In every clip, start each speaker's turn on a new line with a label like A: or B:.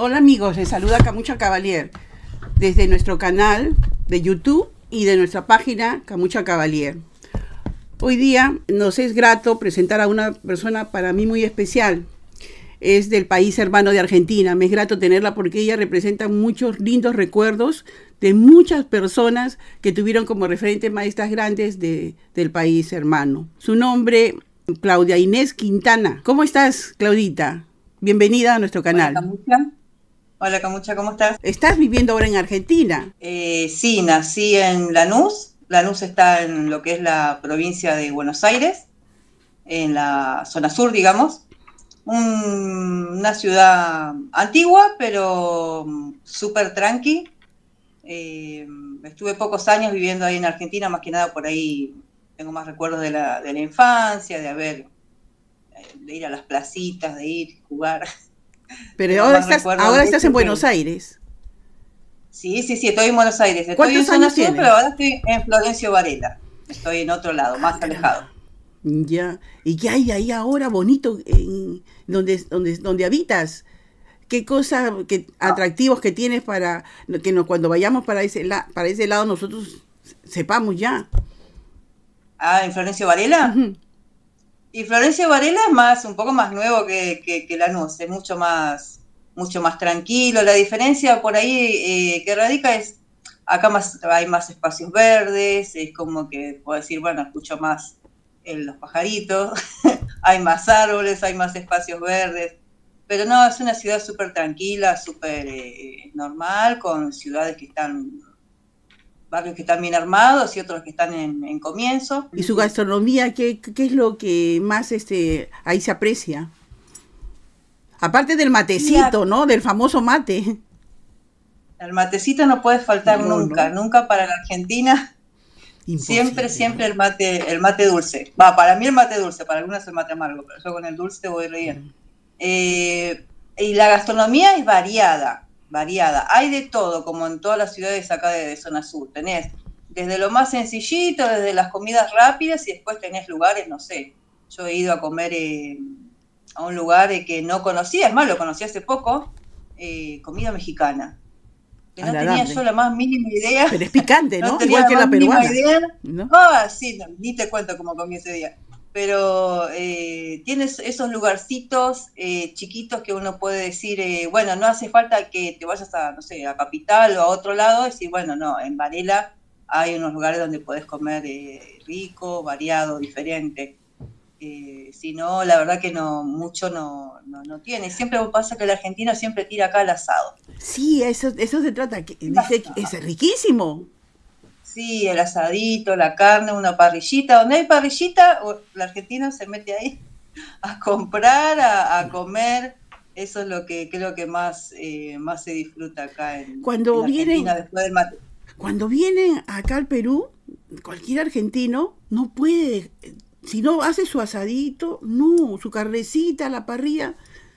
A: Hola amigos, les saluda Camucha Cavalier desde nuestro canal de YouTube y de nuestra página Camucha Cavalier. Hoy día nos es grato presentar a una persona para mí muy especial. Es del país hermano de Argentina. Me es grato tenerla porque ella representa muchos lindos recuerdos de muchas personas que tuvieron como referente maestras grandes de, del país hermano. Su nombre, Claudia Inés Quintana. ¿Cómo estás, Claudita? Bienvenida a nuestro canal.
B: Hola, Camucha, ¿cómo estás?
A: ¿Estás viviendo ahora en Argentina?
B: Eh, sí, nací en Lanús. Lanús está en lo que es la provincia de Buenos Aires, en la zona sur, digamos. Un- una ciudad antigua, pero súper tranqui. Eh, estuve pocos años viviendo ahí en Argentina, más que nada por ahí tengo más recuerdos de la, de la infancia, de haber, eh, de ir a las placitas, de ir, jugar.
A: Pero ahora estás, ahora estás en Buenos Aires.
B: Sí, sí, sí, estoy en Buenos Aires. Estoy
A: ¿Cuántos
B: en zona
A: años
B: sur,
A: tienes?
B: pero ahora estoy en Florencio Varela. Estoy en otro lado, más alejado.
A: Ya. ¿Y qué hay ahí ahora bonito en donde, donde, donde habitas? ¿Qué cosas que, atractivos que tienes para que cuando vayamos para ese, la- para ese lado nosotros sepamos ya?
B: Ah, en Florencio Varela. Y Florencio Varela es más, un poco más nuevo que, que, que Lanús, es mucho más, mucho más tranquilo. La diferencia por ahí eh, que radica es, acá más, hay más espacios verdes, es como que puedo decir, bueno, escucho más eh, los pajaritos, hay más árboles, hay más espacios verdes. Pero no, es una ciudad súper tranquila, súper eh, normal, con ciudades que están, barrios que están bien armados y otros que están en, en comienzo.
A: ¿Y su gastronomía qué, qué es lo que más este ahí se aprecia? Aparte del matecito, ¿no? Del famoso mate.
B: El matecito no puede faltar
A: No,
B: nunca,
A: no.
B: nunca para la Argentina.
A: Imposible,
B: Siempre, siempre el mate, el mate dulce. Va, para mí el mate dulce, para algunos el mate amargo, pero yo con el dulce voy bien. Eh, y la gastronomía es variada, variada. Hay de todo, como en todas las ciudades acá de, de zona sur. Tenés desde lo más sencillito, desde las comidas rápidas y después tenés lugares, no sé. Yo he ido a comer eh, a un lugar eh, que no conocía, es más, lo conocí hace poco, eh, comida mexicana. Que no tenía yo la más mínima idea.
A: Pero es picante,
B: No
A: Igual que la peruana.
B: idea.
A: ¿no?
B: Ah, sí, no, ni te cuento cómo comí ese día. Pero eh, tienes esos lugarcitos eh, chiquitos que uno puede decir, eh, bueno, no hace falta que te vayas a, no sé, a Capital o a otro lado, y decir, bueno, no, en Varela hay unos lugares donde puedes comer eh, rico, variado, diferente. Eh, si no, la verdad que no, mucho no, no, no tiene. Siempre pasa que el argentino siempre tira acá al asado.
A: Sí, eso, eso se trata. que- dice que es riquísimo.
B: Sí, el asadito, la carne, una parrillita. Donde hay parrillita, el argentino se mete ahí a comprar, a, a comer. Eso es lo que creo que más, eh, más se disfruta acá en,
A: Cuando
B: en
A: vienen-
B: después del mate.
A: Cuando vienen acá al Perú, cualquier argentino no puede, si no hace su asadito, no, su carnecita, la parrilla,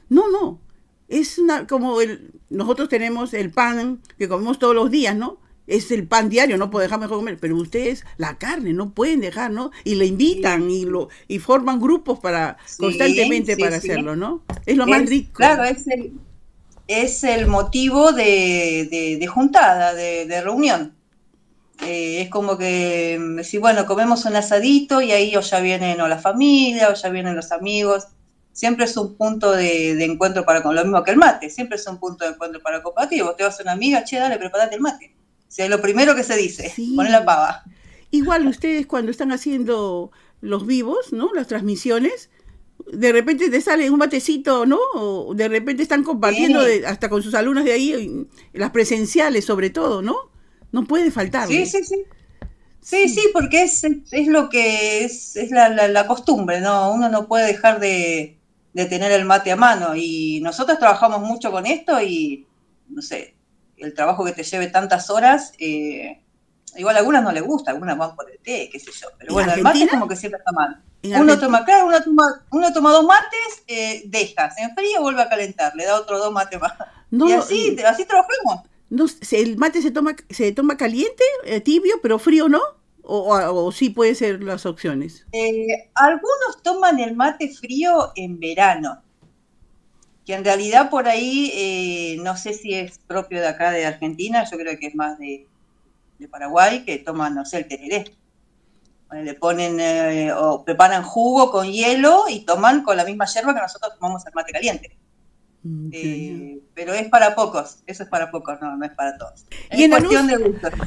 A: no, no. Es una, como el, nosotros tenemos el pan que comemos todos los días, ¿no? Es el pan diario, no puedo dejar mejor comer, pero ustedes la carne no pueden dejar, ¿no? Y le invitan y lo y forman grupos para
B: Sí,
A: constantemente
B: sí,
A: para hacerlo, ¿no? Es lo más
B: Es-
A: rico.
B: Claro, es el, es el motivo de, de- de juntada, de, de reunión. Eh, es como que mm, decir, bueno, comemos un asadito y ahí o ya vienen o la familia o ya vienen los amigos. Siempre es un punto de, de encuentro para con lo mismo que el mate, siempre es un punto de encuentro para compartir. Vos te vas a una amiga, che, dale, preparate el mate. Sea, lo primero que se dice,
A: Sí.
B: poner la pava.
A: Igual ustedes cuando están haciendo los vivos, ¿no? Las transmisiones, de repente te sale un batecito, ¿no? O de repente están compartiendo
B: Sí.
A: de- hasta con sus alumnos de ahí, las presenciales sobre todo, ¿no? No puede faltar.
B: Sí, sí, sí. Sí, sí, porque es, es lo que es, es la, la- la costumbre, ¿no? Uno no puede dejar de, de tener el mate a mano. Y nosotros trabajamos mucho con esto y, no sé, el trabajo que te lleve tantas horas, eh, igual a algunas no les gusta, algunas van por el té, qué sé yo. Pero
A: ¿En
B: bueno, el mate es como que siempre está mal. Uno toma, claro, uno toma, uno toma dos mates, eh, deja, se enfría, vuelve a calentar, le da otro dos mates más.
A: No,
B: y así,
A: eh,
B: así trabajamos.
A: no, el mate se toma, se toma caliente, eh, tibio, pero frío, ¿no? O, o- o sí puede ser las opciones.
B: Eh, algunos toman el mate frío en verano, que en realidad por ahí eh, no sé si es propio de acá de Argentina, yo creo que es más de, Paraguay, que toman, no sé, el tereré. le ponen eh, o preparan jugo con hielo y toman con la misma yerba que nosotros tomamos el mate caliente. Mm, eh, pero es para pocos, eso es para pocos, no, no es para todos.
A: ¿Y, en Lanús,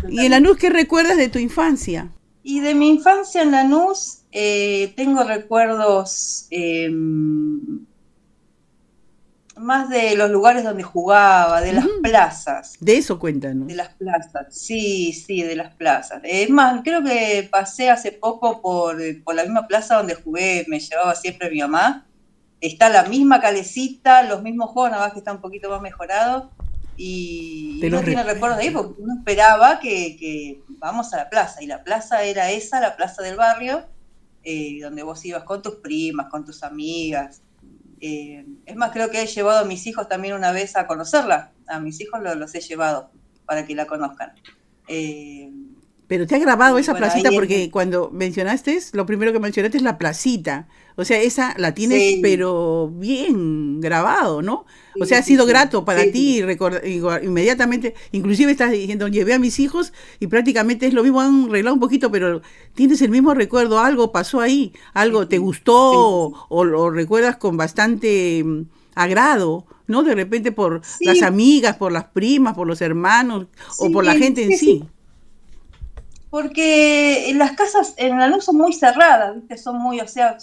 A: ¿Y en Lanús qué recuerdas de tu infancia?
B: Y de mi infancia en Lanús tengo recuerdos em, más de los lugares donde jugaba, de las plazas.
A: De eso cuéntanos.
B: De las plazas, sí, sí, de las plazas. Es más, creo que pasé hace poco por, la misma plaza donde jugué, me llevaba siempre mi mamá. Está la misma calecita, los mismos juegos, nada más que está un poquito más mejorado. Y no tiene recuerdos de ahí porque uno esperaba que, vamos a la plaza. Y la plaza era esa, la plaza del barrio, eh, donde vos ibas con tus primas, con tus amigas. Eh, es más, creo que he llevado a mis hijos también una vez a conocerla. A mis hijos los, he llevado para que la conozcan.
A: Eh, pero te ha grabado esa placita porque cuando mencionaste, lo primero que mencionaste es la placita. O sea, esa la tienes pero bien grabado, ¿no? o sea, ha sido grato para ti inmediatamente, inclusive estás diciendo, llevé a mis hijos y prácticamente es lo mismo, han arreglado un poquito, pero tienes el mismo recuerdo, algo pasó ahí, algo te gustó o, lo recuerdas con bastante mm, agrado, ¿no? De repente por las amigas, por las primas, por los hermanos o por la gente en sí
B: porque las casas en la luz son muy cerradas, ¿viste? Son muy, o sea,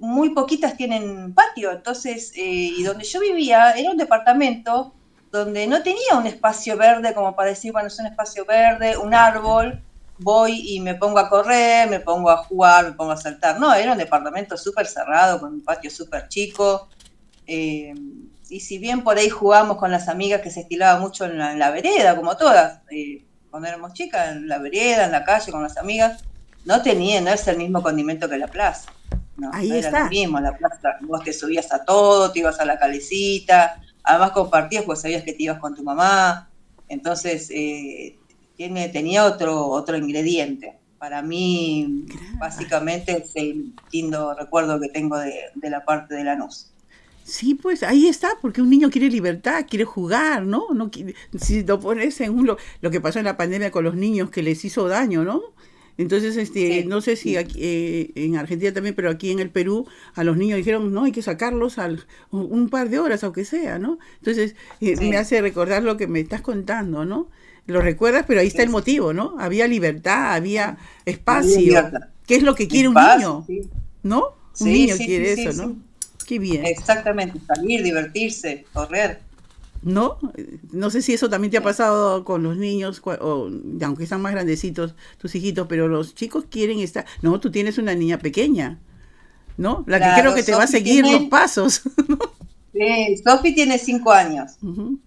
B: muy poquitas tienen patio, entonces, eh, y donde yo vivía era un departamento donde no tenía un espacio verde como para decir, bueno, es un espacio verde, un árbol, voy y me pongo a correr, me pongo a jugar, me pongo a saltar. No, era un departamento súper cerrado, con un patio súper chico. Eh, y si bien por ahí jugamos con las amigas que se estilaba mucho en la, vereda, como todas, eh, cuando éramos chicas, en la vereda, en la calle, con las amigas, no tenía, no es el mismo condimento que la plaza. No, Ahí era lo mismo, la plaza, vos te subías a todo, te ibas a la calecita, además compartías, pues sabías que te ibas con tu mamá, entonces eh, tiene, tenía otro, otro ingrediente. Para mí, básicamente, es el lindo recuerdo que tengo de, de la parte de la Lanús.
A: Sí, pues ahí está, porque un niño quiere libertad, quiere jugar, ¿no? no si lo pones en un, lo, lo, que pasó en la pandemia con los niños que les hizo daño, ¿no? Entonces, este, no sé si aquí, eh, en Argentina también, pero aquí en el Perú, a los niños dijeron, no, hay que sacarlos al, un par de horas, aunque sea, ¿no? Entonces, eh, me hace recordar lo que me estás contando, ¿no? Lo recuerdas, pero ahí está el motivo, ¿no? Había libertad, había espacio. ¿Qué es lo que quiere un niño? ¿No? Un niño quiere eso, ¿no? Qué bien.
B: Exactamente, salir, divertirse, correr.
A: ¿No? No sé si eso también te ha pasado con los niños, o, aunque están más grandecitos tus hijitos, pero los chicos quieren estar... No, tú tienes una niña pequeña, ¿no? La que creo que te va a seguir los pasos.
B: Sofi tiene cinco años.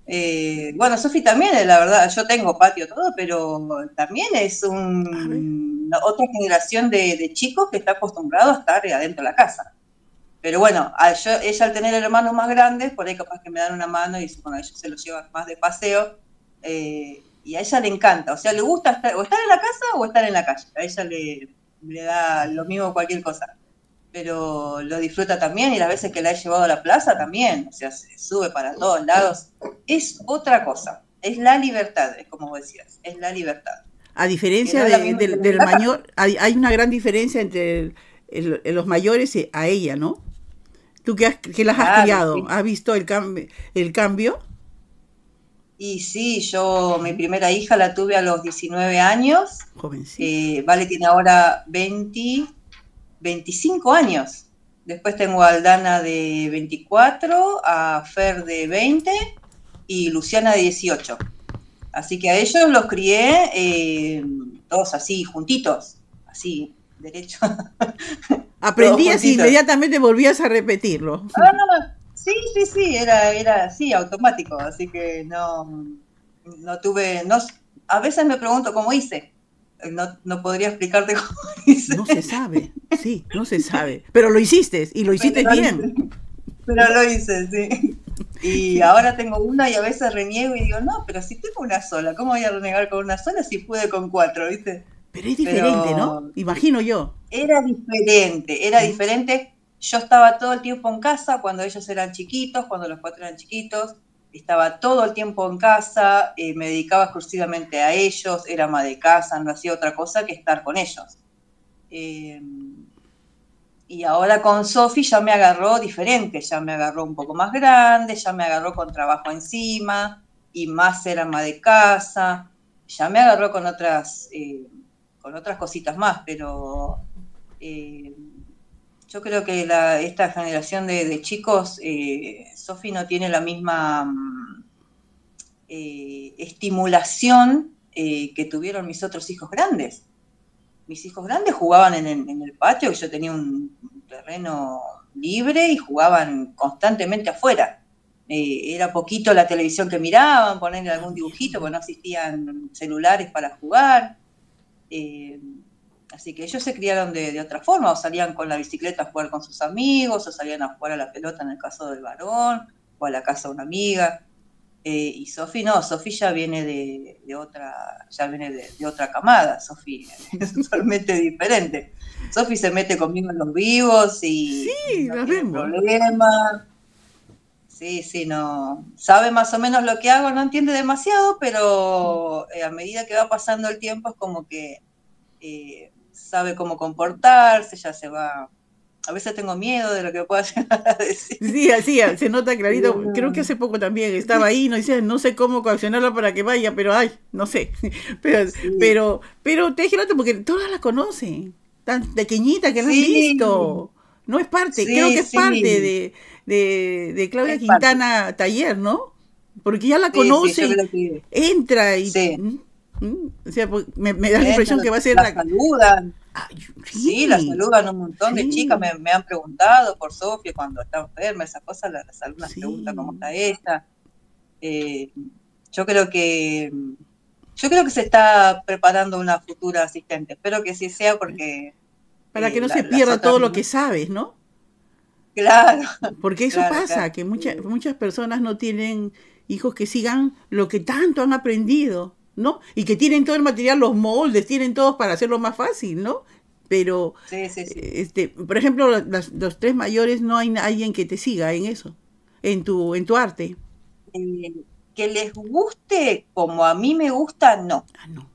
B: Eh, bueno, Sofi también, la verdad, yo tengo patio todo, pero también es un, otra generación de, de, chicos que está acostumbrado a estar adentro de la casa. Pero bueno, ella al tener hermanos más grandes, por ahí capaz que me dan una mano y bueno, ellos se los llevan más de paseo. Eh, y a ella le encanta, o sea, le gusta estar, o estar en la casa o estar en la calle. A ella le, le da lo mismo cualquier cosa. Pero lo disfruta también y las veces que la he llevado a la plaza también, o sea, se sube para todos lados. Es otra cosa, es la libertad, es como decías, es la libertad.
A: A diferencia del mayor, hay, hay, una gran diferencia entre los mayores y a ella, ¿no? Tú que, las has criado, ¿has visto el, el cambio?
B: Y sí, yo mi primera hija la tuve a los 19 años. Jovencita. Eh, vale tiene ahora 20, 25 años. Después tengo a Aldana de 24, a Fer de 20 y Luciana de 18. Así que a ellos los crié eh, todos así, juntitos, así, derecho.
A: Aprendías y inmediatamente volvías a repetirlo.
B: Ah, sí, sí, sí, era, era así, automático, así que no, no tuve, no, a veces me pregunto cómo hice. No, no podría explicarte cómo hice.
A: No se sabe, sí, no se sabe. Pero lo hiciste y lo hiciste bien.
B: pero lo hice, sí. Y ahora tengo una y a veces reniego y digo, no, pero si tengo una sola, ¿cómo voy a renegar con una sola si pude con cuatro, viste?
A: Pero es diferente, ¿no? Imagino yo.
B: Era diferente, era diferente, yo estaba todo el tiempo en casa cuando ellos eran chiquitos, cuando los cuatro eran chiquitos, estaba todo el tiempo en casa, eh, me dedicaba exclusivamente a ellos, era ama de casa, no hacía otra cosa que estar con ellos. Eh, y ahora con Sofi ya me agarró diferente, ya me agarró un poco más grande, ya me agarró con trabajo encima y más ser ama de casa, ya me agarró con otras, eh, con otras cositas más, pero eh, yo creo que esta generación de, chicos, eh, Sofi no tiene la misma mm, estimulación que tuvieron mis otros hijos grandes mis hijos grandes jugaban en el, patio, yo tenía un terreno libre y jugaban constantemente afuera. Eh, era poquito la televisión que miraban, ponerle algún dibujito, porque no existían celulares para jugar. Eh, así que ellos se criaron de, otra forma, o salían con la bicicleta a jugar con sus amigos, o salían a jugar a la pelota en el caso del varón, o a la casa de una amiga. Eh, y Sofi no, Sofi ya viene de, otra, ya viene de, otra camada, Sofi es totalmente diferente. Sofi se mete conmigo en los vivos y
A: sí, no tiene
B: problema. Sí, sí, no. Sabe más o menos lo que hago, no entiende demasiado, pero eh, a medida que va pasando el tiempo es como que eh, sabe cómo comportarse, ya se va a veces tengo miedo de lo que pueda llegar a decir. Sí,
A: así se nota clarito. Creo que hace poco también estaba ahí, no dice, no sé cómo coaccionarlo para que vaya, pero ay, no sé. Pero, pero, pero te dije porque todas la conocen, tan pequeñita que la han visto. No es parte, creo que es parte de, de, Claudia Quintana Taller, ¿no? Porque ya la conoce, entra y... ¿Mm? ¿Mm? O sea, pues, me, da la impresión que va a ser
B: la... Saludan sí, la saludan un montón de chicas, me, han preguntado por Sofía cuando está enferma, esas cosas, las alumnas preguntan cómo está ella. Eh, yo creo que yo creo que se está preparando una futura asistente. Espero que sí sea porque
A: para que no eh, se pierda todo lo que sabes, ¿no?
B: Claro.
A: Porque eso pasa, que muchas muchas personas no tienen hijos que sigan lo que tanto han aprendido. ¿no? Y que tienen todo el material, los moldes, tienen todos para hacerlo más fácil, ¿no? Pero, este, por ejemplo, los tres mayores, no hay alguien que te siga en eso, en tu, en tu arte.
B: Eh, que les guste como a mí me gusta, no.
A: Ah, no.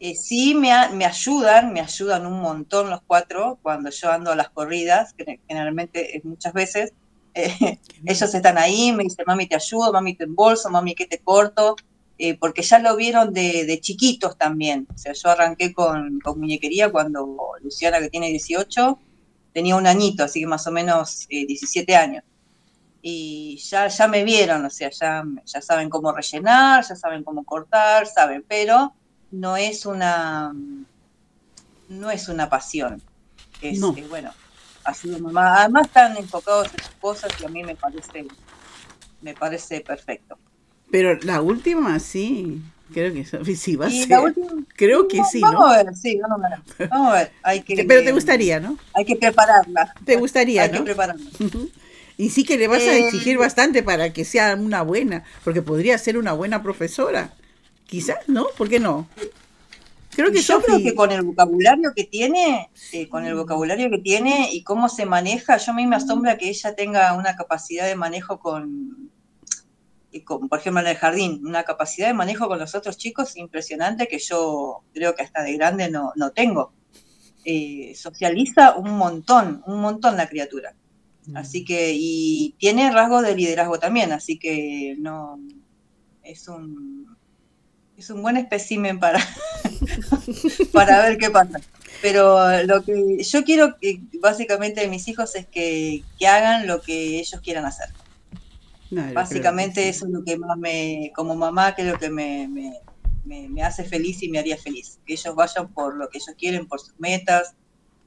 B: Eh, sí me, me, ayudan, me ayudan un montón los cuatro cuando yo ando a las corridas, que generalmente muchas veces eh, ellos están ahí, me dicen, mami te ayudo, mami te embolso, mami que te corto, eh, porque ya lo vieron de, chiquitos también. O sea, yo arranqué con, muñequería cuando Luciana, que tiene 18, tenía un añito, así que más o menos 17 eh, años. Y ya, ya me vieron, o sea, ya, ya saben cómo rellenar, ya saben cómo cortar, saben, pero no es una, no es una pasión. Es, bueno, así mamá. Además están enfocados en sus cosas y a mí me parece, me parece perfecto.
A: Pero la última sí, creo que sí va a ser. creo que sí,
B: ¿no? Vamos a ver, sí, vamos a ver. Vamos a ver. Hay que,
A: Pero te gustaría, ¿no?
B: Hay que prepararla.
A: Te gustaría,
B: hay
A: ¿no?
B: que prepararla.
A: Y sí que le vas a eh, exigir bastante para que sea una buena, porque podría ser una buena profesora. Quizás, ¿no? ¿Por qué no?
B: Creo que yo creo que con el vocabulario que tiene, eh, con el vocabulario que tiene y cómo se maneja, yo a mí me asombra que ella tenga una capacidad de manejo con, por ejemplo en el jardín, una capacidad de manejo con los otros chicos impresionante que yo creo que hasta de grande no, no tengo. Eh, socializa un montón, un montón la criatura. Mm. Así que, y tiene rasgos de liderazgo también, así que no, es un, es un buen espécimen para, para ver qué pasa. Pero lo que yo quiero que básicamente de mis hijos es que, que hagan lo que ellos quieran hacer. Básicamente eso es lo que más me, como mamá, creo que me, me, hace feliz y me haría feliz. Que ellos vayan por lo que ellos quieren, por sus metas,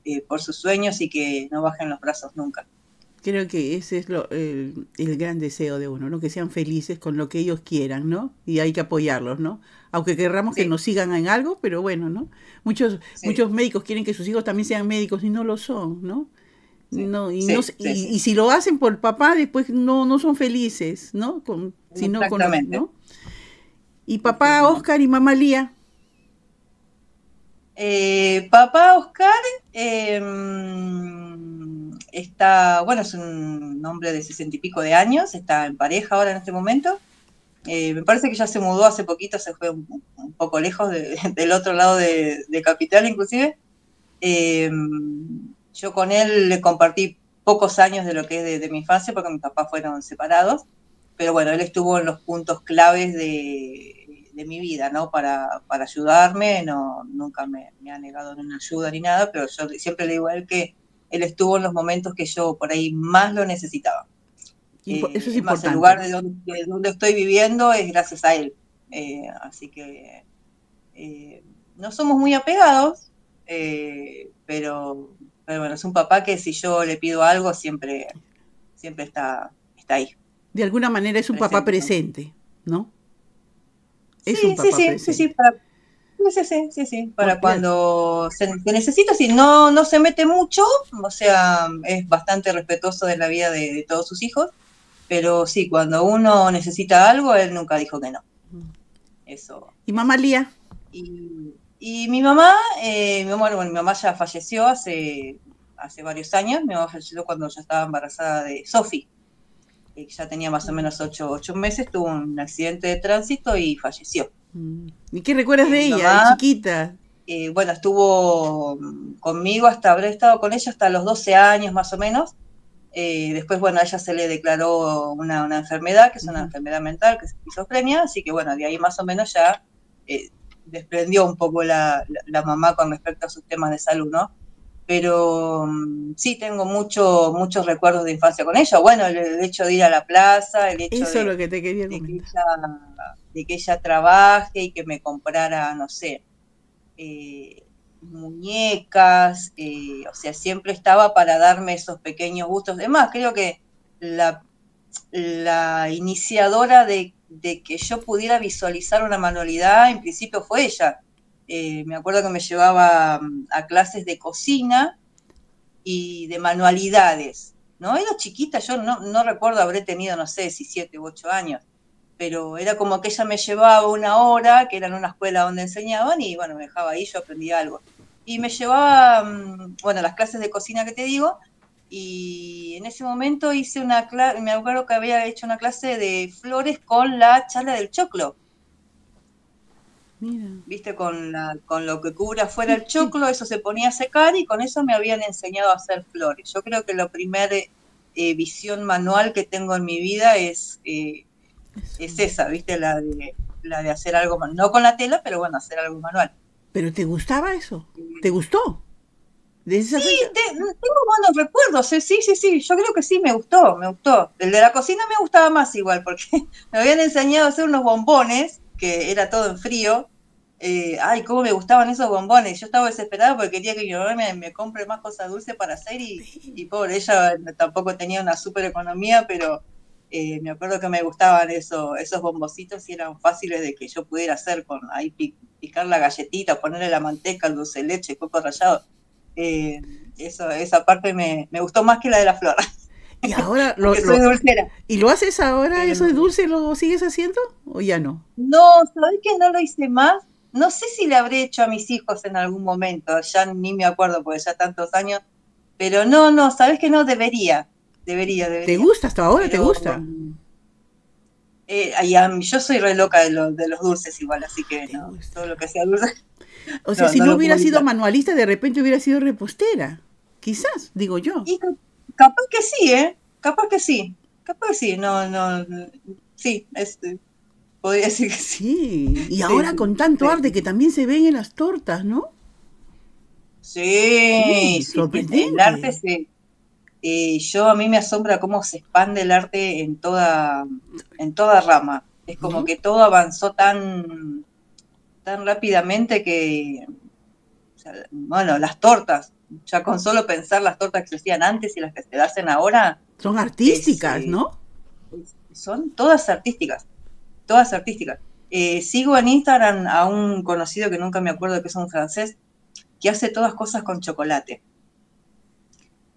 B: eh, por sus sueños y que no bajen los brazos nunca.
A: Creo que ese es lo, el, gran deseo de uno, ¿no? Que sean felices con lo que ellos quieran, ¿no? Y hay que apoyarlos, ¿no? Aunque querramos que nos sigan en algo, pero bueno, ¿no? Muchos, muchos médicos quieren que sus hijos también sean médicos y no lo son, ¿no? no, y, no, y, si lo hacen por papá, después no, no son felices, ¿no? Con, sino con, ¿no? Y papá Oscar y mamá Lía.
B: Eh, papá Oscar, em, está, bueno, es un hombre de sesenta y pico de años, está en pareja ahora en este momento. Eh, me parece que ya se mudó hace poquito, se fue un, poco lejos del otro lado de, Capital inclusive. Eh, yo con él le compartí pocos años de lo que es de, mi infancia, porque mis papás fueron separados, pero bueno, él estuvo en los puntos claves de, mi vida, ¿no? Para, para ayudarme, no, nunca me, ha negado una ayuda ni nada, pero yo siempre le digo a él que él estuvo en los momentos que yo por ahí más lo necesitaba.
A: Eh, eso es importante.
B: el lugar de donde, estoy viviendo es gracias a él. Eh, así que eh, no somos muy apegados, pero, pero bueno, es un papá que si yo le pido algo siempre, siempre está, está ahí.
A: De alguna manera es un papá presente, ¿no?
B: Es sí, un papá sí, sí, presente. sí, sí, para, sí, sí, sí, sí, para cuando se, necesita, si no, no se mete mucho, o sea, es bastante respetuoso de la vida de, todos sus hijos, pero sí, cuando uno necesita algo, él nunca dijo que no. Eso.
A: ¿Y mamá Lía?
B: Y, mi mamá, eh, mi mamá, bueno, mi mamá ya falleció hace, hace varios años, mi mamá falleció cuando ya estaba embarazada de Sofi, que ya tenía más o menos ocho, ocho meses, tuvo un accidente de tránsito y falleció.
A: ¿Y qué recuerdas de ella, chiquita?
B: Eh, bueno, estuvo conmigo hasta, habré estado con ella hasta los 12 años más o menos. Eh, después, bueno, a ella se le declaró una, enfermedad, que es una enfermedad mental, que es esquizofrenia, así que bueno, de ahí más o menos ya eh, desprendió un poco la, mamá con respecto a sus temas de salud, ¿no? Pero mm, sí, tengo mucho, muchos recuerdos de infancia con ella. Bueno, el, hecho de ir a la plaza, el hecho
A: Eso es lo que te quería comentar
B: de que ella trabaje y que me comprara, no sé, eh, muñecas, eh, o sea, siempre estaba para darme esos pequeños gustos. Además, creo que la, iniciadora de, que yo pudiera visualizar una manualidad, en principio fue ella. Eh, me acuerdo que me llevaba mm, a clases de cocina y de manualidades, ¿no? Era chiquita, yo no, no recuerdo, habré tenido, no sé, si siete u ocho años pero era como que ella me llevaba una hora, que era en una escuela donde enseñaban, y bueno, me dejaba ahí, yo aprendía algo. Y me llevaba, mm, bueno, las clases de cocina que te digo, y en ese momento hice una clase, me acuerdo que había hecho una clase de flores con la charla del choclo. Viste, con, la, con lo que cubre afuera el choclo, eso se ponía a secar y con eso me habían enseñado a hacer flores. Yo creo que la primera eh, visión manual que tengo en mi vida es eh, es esa, ¿viste? La de, la de hacer algo, no con la tela, pero bueno, hacer algo manual.
A: ¿Pero te gustaba eso? ¿Te gustó?
B: sí, tengo buenos recuerdos, sí, sí, sí, yo creo que sí, me gustó, me gustó. El de la cocina me gustaba más igual, porque me habían enseñado a hacer unos bombones, que era todo en frío. Eh, ay, cómo me gustaban esos bombones. Yo estaba desesperada porque quería que mi mamá me, compre más cosas dulces para hacer y, y pobre, ella tampoco tenía una super economía, pero eh, me acuerdo que me gustaban eso, esos bombocitos y eran fáciles de que yo pudiera hacer con ahí picar la galletita, ponerle la manteca, el dulce de leche, coco rallado. Eh, eso, esa parte me, gustó más que la de la flor.
A: Y ahora lo,
B: soy dulcera.
A: ¿Y lo haces ahora, eso de dulce, lo sigues haciendo o ya no?
B: No, sabes que no lo hice más. No sé si le habré hecho a mis hijos en algún momento, ya ni me acuerdo porque ya tantos años, pero no, no, sabes que no debería debería, debería.
A: ¿Te gusta hasta ahora? ¿Te gusta?
B: Eh, yo soy re loca de, de los dulces igual, así que no, todo lo que sea dulce.
A: O sea, si no, hubiera sido manualista, de repente hubiera sido repostera. Quizás, digo yo.
B: capaz que sí, ¿eh? Capaz que sí. Capaz que sí. No, no. Sí, este, podría decir que
A: sí. Sí, y ahora con tanto arte que también se ven en las tortas, ¿no?
B: Sí, sí, el arte se, eh, yo a mí me asombra cómo se expande el arte en toda, en toda rama. Es como que todo avanzó tan, tan rápidamente que, bueno, las tortas, ya con solo pensar las tortas que se hacían antes y las que se hacen ahora.
A: Son artísticas, ¿no?
B: Son todas artísticas, todas artísticas. Eh, sigo en Instagram a un conocido que nunca me acuerdo que es un francés, que hace todas cosas con chocolate.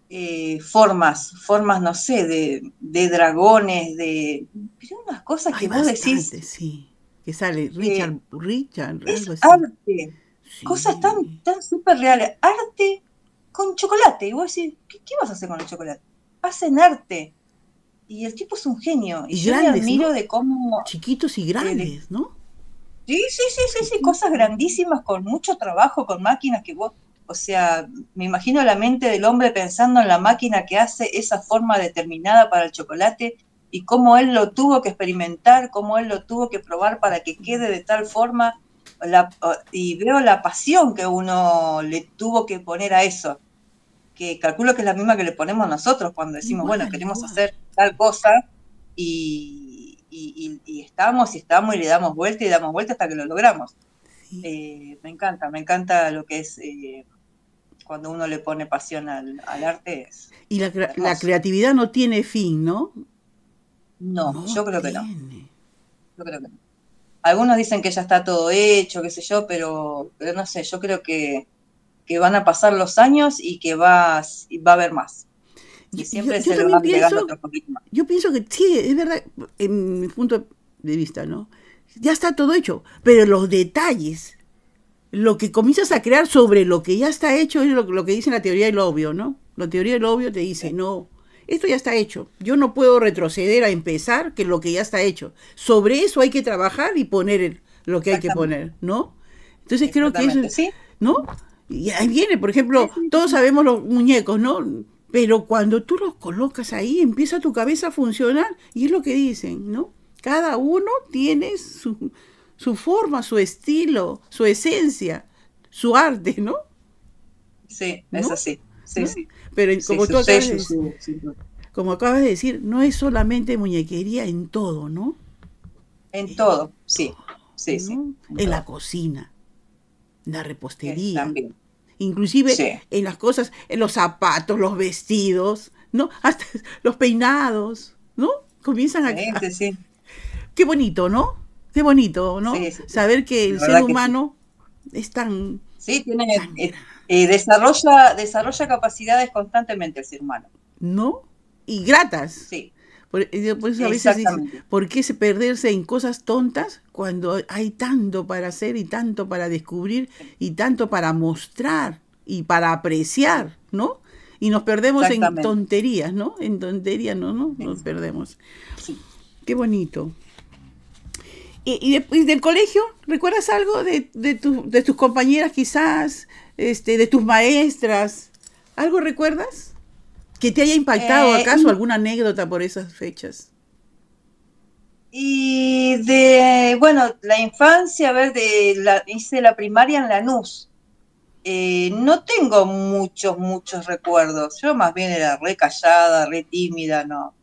B: Eh, formas, formas, no sé, de, de, dragones, de. Pero unas cosas que vos decís.
A: Sí, que sale Richard, Richard,
B: es arte. Cosas tan, tan súper reales. Arte con chocolate. Y vos decís, ¿qué, vas a hacer con el chocolate? Hacen arte. Y el tipo es un genio. Y, yo me admiro de cómo.
A: Chiquitos y grandes, ¿no?
B: Sí, sí, sí, sí, sí, cosas grandísimas con mucho trabajo, con máquinas que vos. O sea, me imagino la mente del hombre pensando en la máquina que hace esa forma determinada para el chocolate y cómo él lo tuvo que experimentar, cómo él lo tuvo que probar para que quede de tal forma. y veo la pasión que uno le tuvo que poner a eso que calculo que es la misma que le ponemos nosotros cuando decimos, bueno, queremos hacer tal cosa y, y, estamos y estamos y le damos vuelta y damos vuelta hasta que lo logramos. Eh, me encanta, me encanta lo que es eh, cuando uno le pone pasión al, arte.
A: y la, creatividad no tiene fin, ¿no?
B: No, yo creo que no. Yo creo que no. Algunos dicen que ya está todo hecho, qué sé yo, pero, pero no sé, yo creo que que van a pasar los años y que va, va a haber más. Y siempre se le va pienso, otro poquito más.
A: Yo pienso que sí, es verdad, en mi punto de vista, ¿no? Ya está todo hecho, pero los detalles, lo que comienzas a crear sobre lo que ya está hecho es lo, que dice la teoría del obvio, ¿no? La teoría del obvio te dice, no, esto ya está hecho. Yo no puedo retroceder a empezar que lo que ya está hecho. Sobre eso hay que trabajar y poner lo que hay que poner, ¿no? Entonces creo que eso, ¿sí? ¿no? Y ahí viene, por ejemplo, todos sabemos los muñecos, ¿no? Pero cuando tú los colocas ahí, empieza tu cabeza a funcionar y es lo que dicen, ¿no? Cada uno tiene su, su forma, su estilo, su esencia, su arte, ¿no?
B: Sí, es así. Sí, sí.
A: Pero como tú acabas, de decir, como acabas de decir, no es solamente muñequería en todo, ¿no?
B: En todo, sí. Sí, sí.
A: En la cocina la repostería. Inclusive en las cosas, en los zapatos, los vestidos, ¿no? Hasta los peinados, ¿no? Comienzan a... Qué bonito, ¿no? Qué bonito, ¿no? Saber que el ser humano es tan...
B: Sí, tiene... Eh, eh, desarrolla, desarrolla capacidades constantemente el ser humano.
A: ¿No? Y gratas.
B: Sí.
A: Por, eso a veces dice, ¿por qué se perderse en cosas tontas cuando hay tanto para hacer y tanto para descubrir y tanto para mostrar y para apreciar, ¿no? Y nos perdemos en tonterías, ¿no? En tonterías, ¿no? ¿no? Nos perdemos. Qué bonito. ¿Y, del colegio? ¿Recuerdas algo de, de, de tus compañeras quizás? Este, ¿De tus maestras? ¿Algo recuerdas? ¿Que te haya impactado eh, acaso alguna anécdota por esas fechas?
B: Y de, bueno, la infancia, a ver, de la, hice la primaria en Lanús. Eh, no tengo muchos, muchos recuerdos. Yo más bien era re callada, re tímida, no.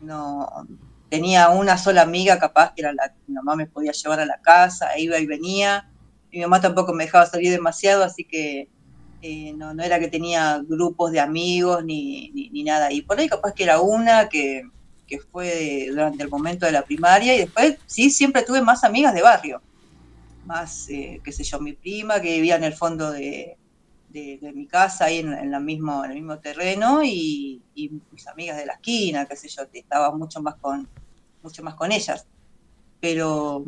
B: No. Tenía una sola amiga capaz que era la que mi mamá me podía llevar a la casa, iba y venía. Mi mamá tampoco me dejaba salir demasiado, así que eh, no, no, era que tenía grupos de amigos ni, ni, nada. Y por ahí capaz que era una que, fue durante el momento de la primaria y después sí, siempre tuve más amigas de barrio. Más, eh, qué sé yo, mi prima que vivía en el fondo de, mi casa, ahí en, la mismo, en el mismo terreno, y, mis amigas de la esquina, qué sé yo, estaba mucho más con, mucho más con ellas. Pero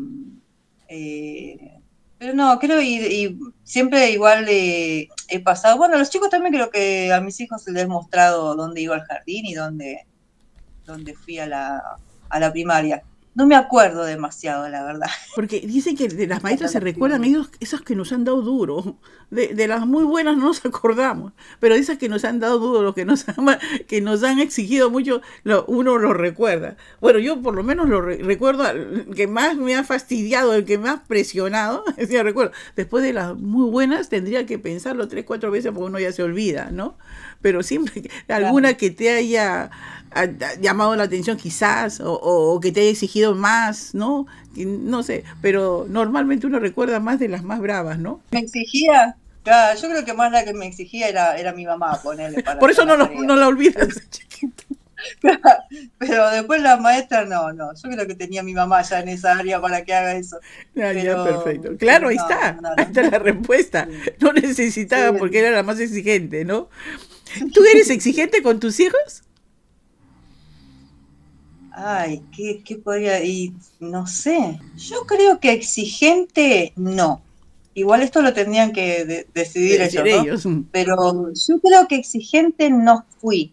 B: eh, pero no, creo y, siempre igual he pasado, bueno, a los chicos también creo que a mis hijos les he mostrado dónde iba al jardín y dónde, dónde fui a la, a la primaria. No me acuerdo demasiado, la verdad.
A: Porque dicen que de las maestras se recuerdan ellos, esas que nos han dado duro. De, las muy buenas no nos acordamos, pero esas que nos han dado duro, los que nos han, que nos han exigido mucho, uno lo recuerda. Bueno, yo por lo menos lo recuerdo, el que más me ha fastidiado, el que más presionado, sí, recuerdo. Después de las muy buenas tendría que pensarlo tres, cuatro veces porque uno ya se olvida, ¿no? Pero siempre alguna que te haya llamado la atención quizás o, que te haya exigido más, ¿no? No sé, pero normalmente uno recuerda más de las más bravas, ¿no?
B: Me exigía, claro, yo creo que más la que me exigía era, era mi mamá ponerle para
A: Por eso no, no la olvidas,
B: pero después la maestra no, no, yo creo que tenía mi mamá ya en esa área para que haga eso.
A: Ya, perfecto. Claro, ahí está, ahí está la respuesta. No necesitaba porque era la más exigente, ¿no? ¿Tú eres exigente con tus hijos?
B: Ay, ¿qué, podría? Y no sé. Yo creo que exigente no. igual esto lo tendrían que decidir ellos, Pero yo creo que exigente no fui.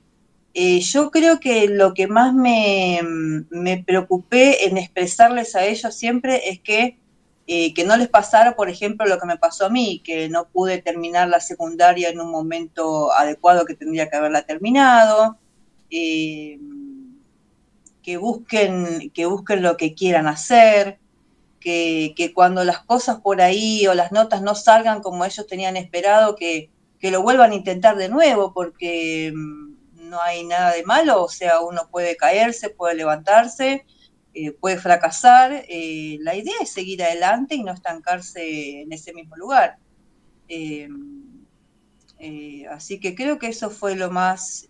B: Eh, yo creo que lo que más me, me, preocupé en expresarles a ellos siempre es que, eh, que no les pasara, por ejemplo, lo que me pasó a mí, que no pude terminar la secundaria en un momento adecuado que tendría que haberla terminado. Eh, que busquen, que busquen lo que quieran hacer, que, cuando las cosas por ahí o las notas no salgan como ellos tenían esperado, que, lo vuelvan a intentar de nuevo, porque mm, no hay nada de malo, o sea, uno puede caerse, puede levantarse, eh, puede fracasar. Eh, la idea es seguir adelante y no estancarse en ese mismo lugar. Eh, así que creo que eso fue lo más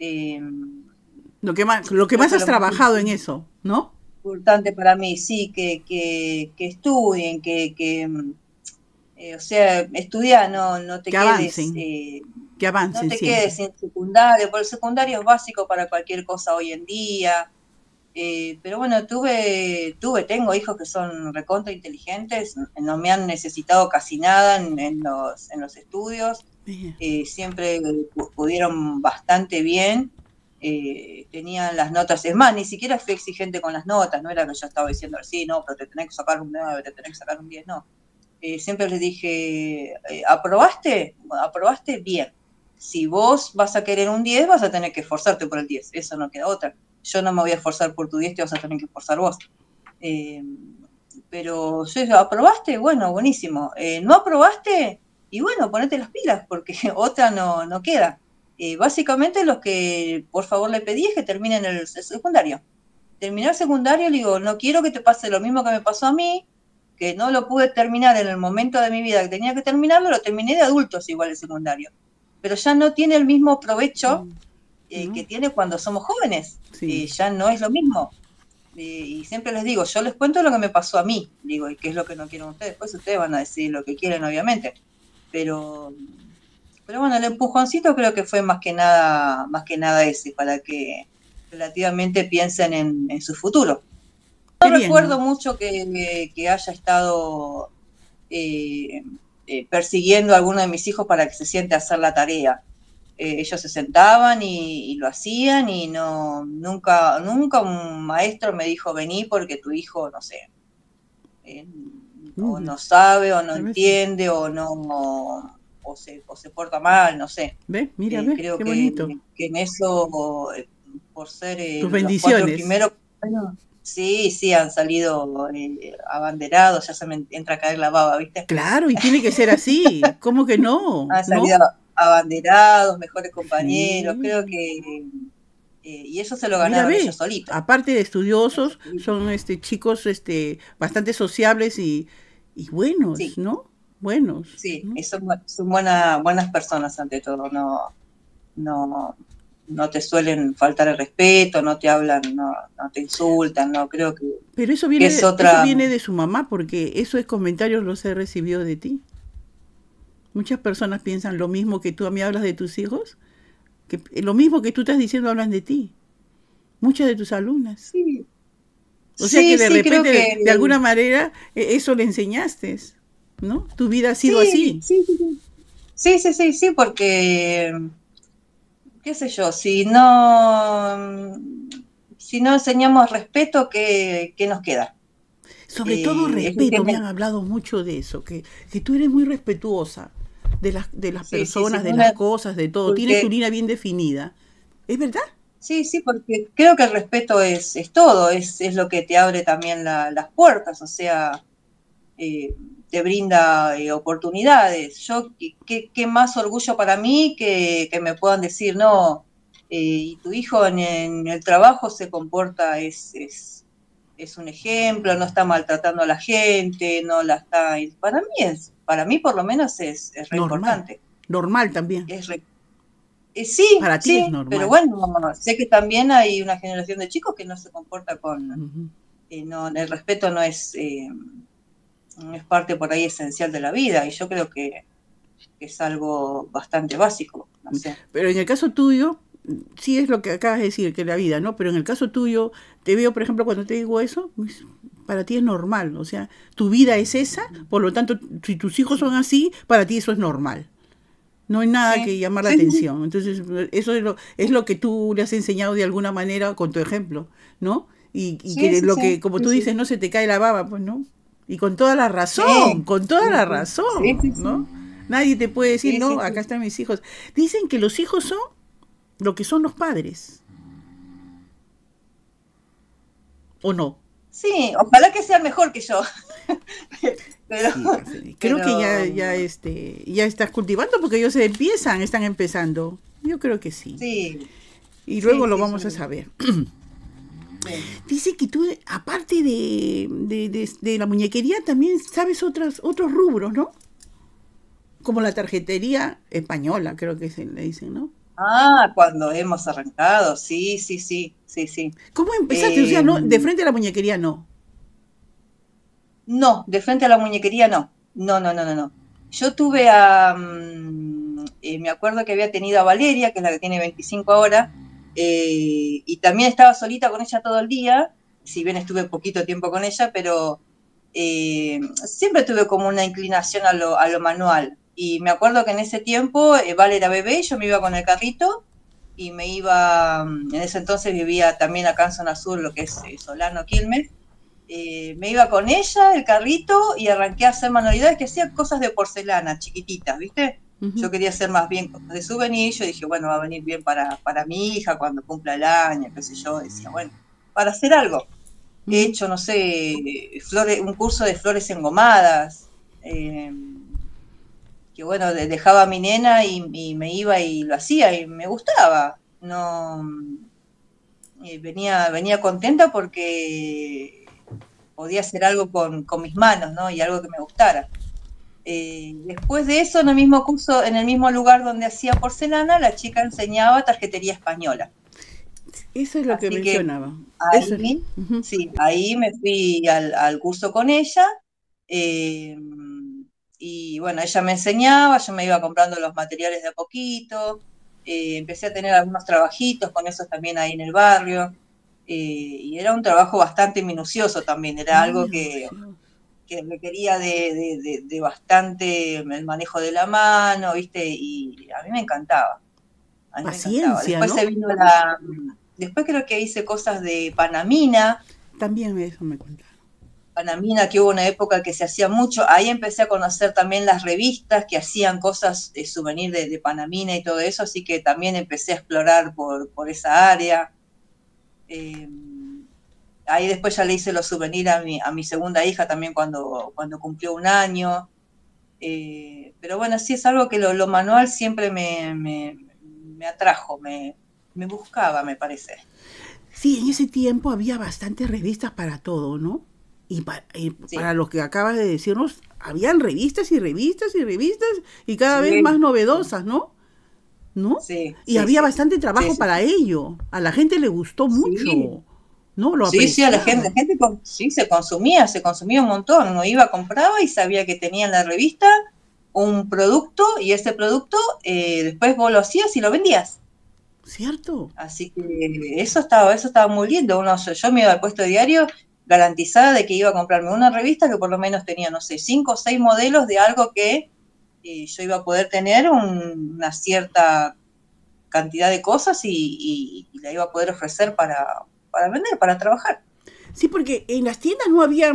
A: lo que más, lo que más has trabajado en eso, ¿no?
B: Importante para mí, sí, que, que, que estudien, que, que eh, o sea, estudiar, no, no te quedes... Eh,
A: que avancen.
B: No te quedes en secundario, porque el secundario es básico para cualquier cosa hoy en día. Eh, pero bueno, tuve, tuve, tengo hijos que son recontra inteligentes, no me han necesitado casi nada en, los, en los estudios, siempre pudieron bastante bien eh, tenían las notas, es más, ni siquiera fui exigente con las notas, no era que yo estaba diciendo, sí, no, pero te tenés que sacar un 9, te tenés que sacar un 10, no. Eh, siempre les dije, eh, ¿aprobaste? ¿Aprobaste? Bien. Si vos vas a querer un 10, vas a tener que esforzarte por el 10, eso no queda otra. Yo no me voy a esforzar por tu 10, te vas a tener que esforzar vos. pero yo ¿aprobaste? Bueno, buenísimo. ¿No aprobaste? Y bueno, ponete las pilas, porque otra no, no queda. Eh, básicamente lo que por favor le pedí es que terminen el, secundario. Terminar secundario, le digo, no quiero que te pase lo mismo que me pasó a mí, que no lo pude terminar en el momento de mi vida que tenía que terminarlo, lo terminé de adultos igual el secundario. Pero ya no tiene el mismo provecho mm. Eh, que tiene cuando somos jóvenes. Eh, ya no es lo mismo. y siempre les digo, yo les cuento lo que me pasó a mí, digo, y qué es lo que no quieren ustedes. Después ustedes van a decir lo que quieren, obviamente. Pero pero bueno, el empujoncito creo que fue más que nada, más que nada ese, para que relativamente piensen en, su futuro. No recuerdo mucho que, haya estado eh, eh, persiguiendo a alguno de mis hijos para que se siente a hacer la tarea. Eh, ellos se sentaban y, lo hacían y no nunca nunca un maestro me dijo vení porque tu hijo no sé o no sabe o no entiende o no o se, o se porta mal, no sé.
A: ¿Ves? Mira, eh, creo
B: qué
A: que, bonito.
B: Que en eso, eh, por ser
A: eh, Tus bendiciones.
B: primero, sí, sí, han salido abanderados, ya se me entra a caer la baba, ¿viste?
A: Claro, y tiene que ser así, ¿cómo que no?
B: Han salido abanderados, mejores compañeros, creo que... y eso se lo ganaron ellos solitos.
A: Aparte de estudiosos, son este chicos este bastante sociables y, y buenos, ¿no? Buenos.
B: Sí, son, son buenas personas ante todo, no, no, no te suelen faltar el respeto, no te hablan, no, te insultan, no creo que...
A: Pero eso viene, eso viene de su mamá, porque esos comentarios los he recibido de ti. Muchas personas piensan lo mismo que tú a mí hablas de tus hijos, que lo mismo que tú estás diciendo hablan de ti. Muchas de tus alumnas.
B: Sí.
A: O sea que de repente, de, alguna manera, e, eso le enseñaste. ¿No? Tu vida ha sido
B: así. Sí sí sí. sí, sí, porque, qué sé yo, si no, si no enseñamos respeto, ¿qué, nos queda?
A: Sobre todo eh, respeto, me han hablado mucho de eso, que, que tú eres muy respetuosa de las, de las personas, de las cosas, de todo. Tienes tu línea bien definida. ¿Es verdad?
B: Sí, sí, porque creo que el respeto es, es todo, es, es lo que te abre también las puertas, o sea, eh, te brinda eh, oportunidades. Yo, ¿qué, ¿qué, más orgullo para mí que, me puedan decir, no, eh, y tu hijo en, el trabajo se comporta, es, es, es, un ejemplo, no está maltratando a la gente, no la está... Para mí es, para mí por lo menos es, es re normal, importante.
A: Normal también.
B: Es sí, para ti es normal. pero bueno, sé que también hay una generación de chicos que no se comporta con... no, el respeto no es es parte por ahí esencial de la vida y yo creo que es algo bastante básico.
A: Pero en el caso tuyo, sí es lo que acabas de decir, que la vida, ¿no? Pero en el caso tuyo, te veo, por ejemplo, cuando te digo eso, pues, para ti es normal, o sea, tu vida es esa, por lo tanto, si tus hijos son así, para ti eso es normal. No hay nada que llamar la atención. Entonces, eso es lo, es lo que tú le has enseñado de alguna manera con tu ejemplo, ¿no? Y, que lo que, como tú dices, no se te cae la baba, pues, ¿no? Y con toda la razón, con toda la razón, ¿no? Nadie te puede decir, no, acá están mis hijos. Dicen que los hijos son lo que son los padres. ¿O no?
B: Sí, ojalá que sea mejor que yo. pero,
A: creo que ya, ya, este, ya estás cultivando porque ellos empiezan, están empezando. Yo creo que sí.
B: Sí.
A: Y luego lo vamos a saber. Dice que tú, aparte de, de, la muñequería, también sabes otros, otros rubros, ¿no? Como la tarjetería española, creo que se le dicen, ¿no?
B: Ah, cuando hemos arrancado, sí, sí, sí, sí, sí.
A: ¿Cómo empezaste? o sea, no, de em, frente a la muñequería no.
B: No, de frente a la muñequería no. No, no, no, no, no. Yo tuve a. Mm, eh, me acuerdo que había tenido a Valeria, que es la que tiene 25 ahora, eh, y también estaba solita con ella todo el día, si bien estuve poquito tiempo con ella, pero eh, siempre tuve como una inclinación a lo, a lo manual. Y me acuerdo que en ese tiempo eh, Vale era bebé, yo me iba con el carrito y me iba, mm, en ese entonces vivía también acá en Zona Sur, lo que es eh, Solano, Quilmes. Me iba con ella, el carrito, y arranqué a hacer manualidades que hacía cosas de porcelana, chiquititas, ¿viste? Yo quería hacer más bien cosas de souvenir, yo dije, bueno, va a venir bien para, para mi hija cuando cumpla el año, qué sé yo, decía, bueno, para hacer algo. He hecho, no sé, flores, un curso de flores engomadas. Eh, que bueno, dejaba a mi nena y, me iba y lo hacía y me gustaba. No venía, venía contenta porque podía hacer algo con, mis manos, ¿no? Y algo que me gustara. Eh, después de eso, en el mismo curso, en el mismo lugar donde hacía porcelana, la chica enseñaba tarjetería española.
A: Eso es lo que mencionaba.
B: ahí, Sí, ahí me fui al, curso con ella. Eh, y bueno, ella me enseñaba, yo me iba comprando los materiales de a poquito, eh, empecé a tener algunos trabajitos con esos también ahí en el barrio, eh, y era un trabajo bastante minucioso también, era algo que, que requería de, de, bastante el manejo de la mano, ¿viste? Y a mí me encantaba.
A: Paciencia,
B: Después se vino la... Después creo que hice cosas de Panamina.
A: También eso me cuenta.
B: Panamina, que hubo una época que se hacía mucho, ahí empecé a conocer también las revistas que hacían cosas de souvenir de, Panamina y todo eso, así que también empecé a explorar por, esa área. Eh, ahí después ya le hice los souvenirs a mi, a mi segunda hija también cuando, cuando cumplió un año. Eh, pero bueno, sí es algo que lo, manual siempre me, me, atrajo, me, me buscaba, me parece.
A: Sí, en ese tiempo había bastantes revistas para todo, ¿no? Y, para, los que acabas de decirnos, habían revistas y revistas y revistas y cada vez más novedosas, ¿no? ¿No?
B: Sí,
A: y había bastante trabajo para ello. A la gente le gustó mucho. ¿No? Lo
B: sí, sí, a la gente, la gente sí, se consumía, se consumía un montón. Uno iba, compraba y sabía que tenía en la revista un producto y ese producto eh, después vos lo hacías y lo vendías.
A: ¿Cierto?
B: Así que eso estaba, eso estaba muy lindo. Uno, yo me iba al puesto diario garantizada de que iba a comprarme una revista que por lo menos tenía, no sé, cinco o seis modelos de algo que eh, yo iba a poder tener una cierta cantidad de cosas y, la iba a poder ofrecer para, para vender, para trabajar.
A: Sí, porque en las tiendas no había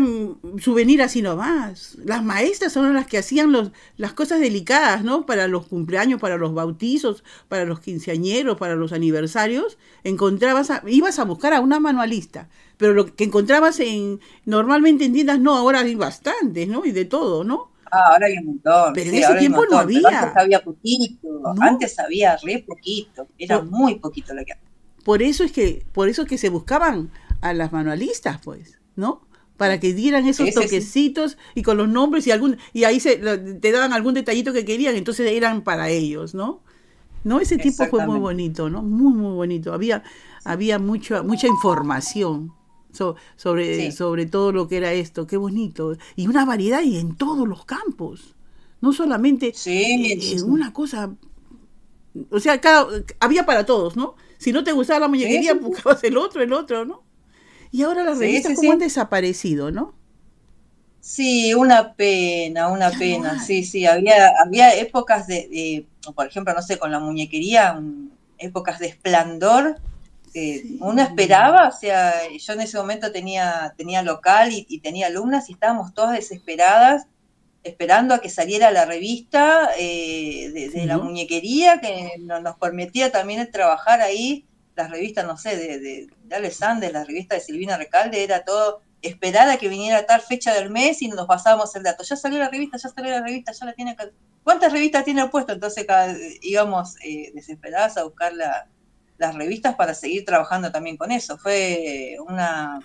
A: souvenir así nomás. Las maestras son las que hacían los, las cosas delicadas, ¿no? Para los cumpleaños, para los bautizos, para los quinceañeros, para los aniversarios. Encontrabas, ibas a buscar a una manualista. Pero lo que encontrabas en, normalmente en tiendas, no, ahora hay bastantes, ¿no? Y de todo, ¿no?
B: Ah, ahora hay un montón.
A: Pero en ese tiempo no había.
B: antes había poquito, antes había re poquito, era muy poquito lo que había.
A: Por eso es que, por eso es que se buscaban a las manualistas, pues, ¿no? Para que dieran esos toquecitos y con los nombres y algún y ahí se te daban algún detallito que querían, entonces eran para ellos, ¿no? No, ese tipo fue muy bonito, ¿no? Muy muy bonito. Había había mucha mucha información sobre sobre todo lo que era esto, qué bonito y una variedad y en todos los campos. No solamente en una cosa o sea, cada, había para todos, ¿no? Si no te gustaba la muñequería, buscabas el otro, el otro, ¿no? Y ahora las revistas como han desaparecido, ¿no?
B: Sí, una pena, una pena. Sí, sí, había, había épocas de, por ejemplo, no sé, con la muñequería, épocas de esplendor. Uno esperaba, o sea, yo en ese momento tenía, tenía local y, tenía alumnas y estábamos todas desesperadas esperando a que saliera la revista eh, de, la muñequería que nos permitía también trabajar ahí, las revistas, no sé, de, de, de Alexander, la revista de Silvina Recalde, era todo esperar a que viniera tal fecha del mes y nos pasábamos el dato. Ya salió la revista, ya salió la revista, ya la tiene. ¿Cuántas revistas tiene puesto? Entonces íbamos eh, desesperadas a buscar las revistas para seguir trabajando también con eso. Fue una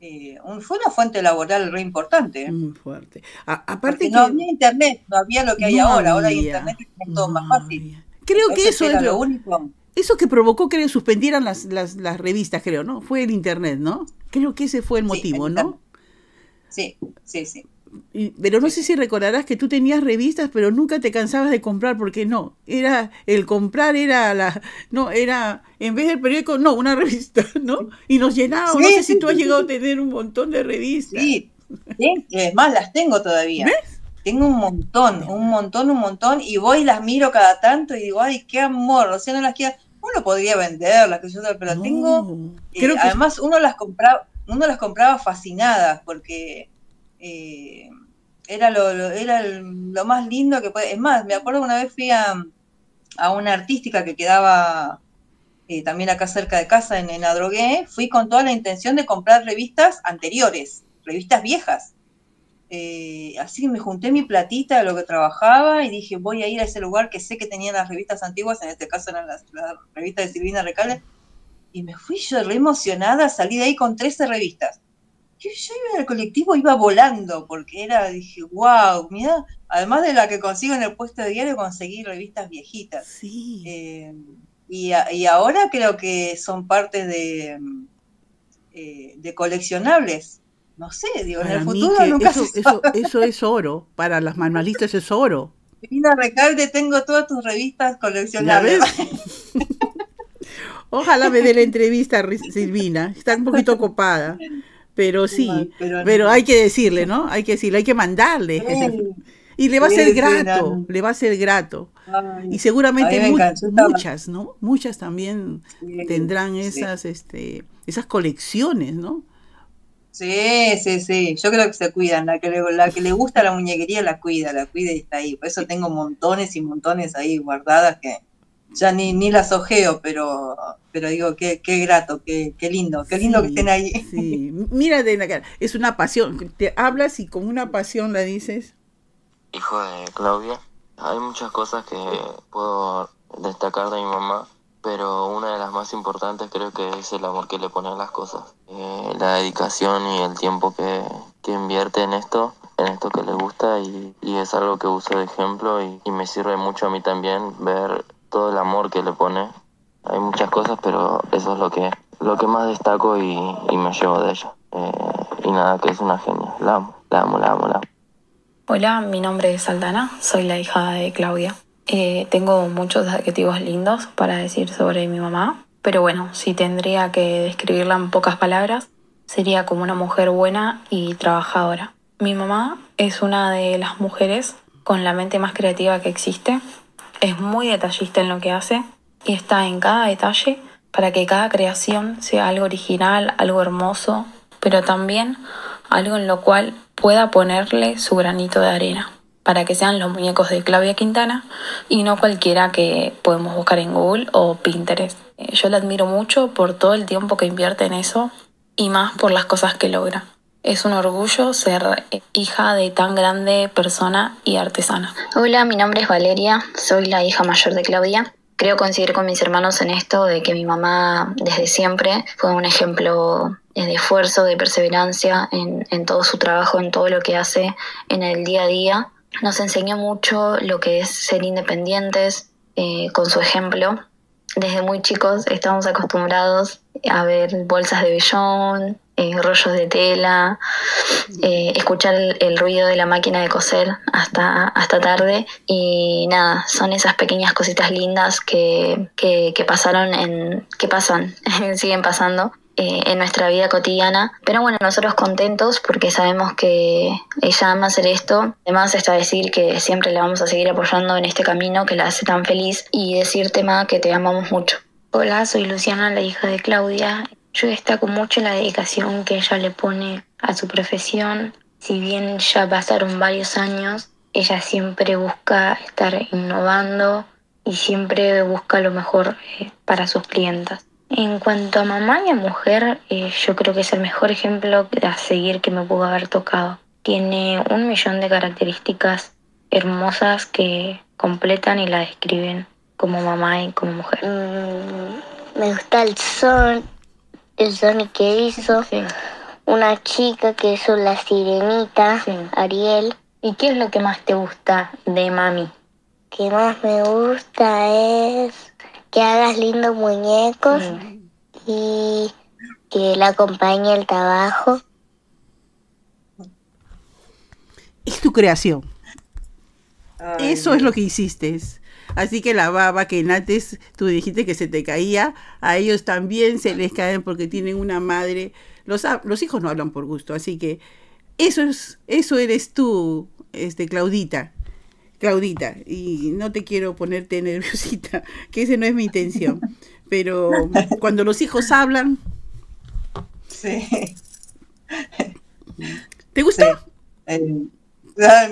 B: eh, fue una fuente laboral re importante.
A: Muy fuerte. aparte
B: no había internet, no había lo que hay ahora. ahora hay internet es todo más fácil.
A: Creo que eso es lo único. Eso que provocó que suspendieran las, las, las revistas, creo, ¿no? Fue el internet, ¿no? Creo que ese fue el motivo, ¿no?
B: Sí, sí, sí.
A: Pero no sé si recordarás que tú tenías revistas, pero nunca te cansabas de comprar, porque no, era el comprar era la, no, era en vez del periódico, no, una revista, ¿no? Y nos llenaba, no sé si tú has llegado a tener un montón de revistas.
B: Sí, sí, es más, las tengo todavía. ¿Ves? Tengo un montón, un montón, un montón, y voy y las miro cada tanto y digo, ay, qué amor, o sea, no las quiero, uno podría venderlas, que yo pero tengo, eh, además uno las compraba, uno las compraba fascinadas porque eh, era lo, era lo más lindo que puede. Es más, me acuerdo una vez fui a, una artística que quedaba eh, también acá cerca de casa en, en Adrogué, fui con toda la intención de comprar revistas anteriores, revistas viejas. Eh, así que me junté mi platita de lo que trabajaba y dije, voy a ir a ese lugar que sé que tenían las revistas antiguas, en este caso eran las, revistas de Silvina Recalde, y me fui yo re emocionada, salí de ahí con 13 revistas. Yo, iba al colectivo, iba volando, porque era, dije, wow, mira, además de la que consigo en el puesto de diario, conseguí revistas viejitas.
A: Sí.
B: Eh, y, ahora creo que son parte de, eh, de coleccionables no sé, digo, en el futuro nunca
A: eso, eso, eso, es oro, para las manualistas es oro.
B: Silvina Recalde, tengo todas tus revistas coleccionables.
A: Ojalá me dé la entrevista, Silvina, está un poquito copada. Pero sí, pero, hay que decirle, ¿no? Hay que decirle, hay que mandarle. y le va a ser grato, le va a ser grato. y seguramente muchas, ¿no? Muchas también tendrán esas, este, esas colecciones, ¿no?
B: Sí, sí, sí. Yo creo que se cuidan. La que, le, la que le gusta la muñequería la cuida, la cuida y está ahí. Por eso tengo montones y montones ahí guardadas que ya ni, ni las ojeo, pero, pero digo, qué, qué grato, qué, qué lindo, qué lindo que estén ahí.
A: Sí, mira de la cara, es una pasión. Te hablas y con una pasión la dices.
C: Hijo de Claudia, hay muchas cosas que puedo destacar de mi mamá pero una de las más importantes creo que es el amor que le pone a las cosas. Eh, la dedicación y el tiempo que, invierte en esto, en esto que le gusta y, es algo que uso de ejemplo y, me sirve mucho a mí también ver todo el amor que le pone. Hay muchas cosas, pero eso es lo que, lo que más destaco y, me llevo de ella. Eh, y nada, que es una genia. La amo, la amo, la amo, la amo.
D: Hola, mi nombre es Aldana, soy la hija de Claudia. Eh, tengo muchos adjetivos lindos para decir sobre mi mamá, pero bueno, si tendría que describirla en pocas palabras, sería como una mujer buena y trabajadora. Mi mamá es una de las mujeres con la mente más creativa que existe, es muy detallista en lo que hace y está en cada detalle para que cada creación sea algo original, algo hermoso, pero también algo en lo cual pueda ponerle su granito de arena para que sean los muñecos de Claudia Quintana y no cualquiera que podemos buscar en Google o Pinterest. Eh, yo la admiro mucho por todo el tiempo que invierte en eso y más por las cosas que logra. Es un orgullo ser hija de tan grande persona y artesana.
E: Hola, mi nombre es Valeria, soy la hija mayor de Claudia. Creo coincidir con mis hermanos en esto de que mi mamá desde siempre fue un ejemplo de esfuerzo, de perseverancia en, en todo su trabajo, en todo lo que hace en el día a día nos enseñó mucho lo que es ser independientes eh, con su ejemplo. Desde muy chicos estamos acostumbrados a ver bolsas de vellón, eh, rollos de tela, eh, escuchar el, ruido de la máquina de coser hasta, hasta tarde y nada, son esas pequeñas cositas lindas que, que, pasaron en, que pasan, siguen pasando eh, en nuestra vida cotidiana. Pero bueno, nosotros contentos porque sabemos que ella ama hacer esto. Además está decir que siempre la vamos a seguir apoyando en este camino que la hace tan feliz y decirte, Ma, que te amamos mucho.
F: Hola, soy Luciana, la hija de Claudia. Yo destaco mucho la dedicación que ella le pone a su profesión. Si bien ya pasaron varios años, ella siempre busca estar innovando y siempre busca lo mejor eh, para sus clientas. En cuanto a mamá y a mujer, eh, yo creo que es el mejor ejemplo a seguir que me pudo haber tocado. Tiene un millón de características hermosas que completan y la describen como mamá y como mujer.
G: Mm, me gusta el son, el Sonic que hizo, una chica que hizo la sirenita, Ariel.
F: ¿Y qué es lo que más te gusta de mami?
G: que más me gusta es que hagas lindos muñecos y que la acompañe el trabajo.
A: Es tu creación. Eso es lo que hiciste. Así que la baba que antes tú dijiste que se te caía, a ellos también se les caen porque tienen una madre. Los, los hijos no hablan por gusto, así que eso es, eso eres tú, este Claudita. Claudita, y no te quiero ponerte nerviosita, que ese no es mi intención, pero cuando los hijos hablan...
B: Sí.
A: ¿Te gustó?
B: Eh,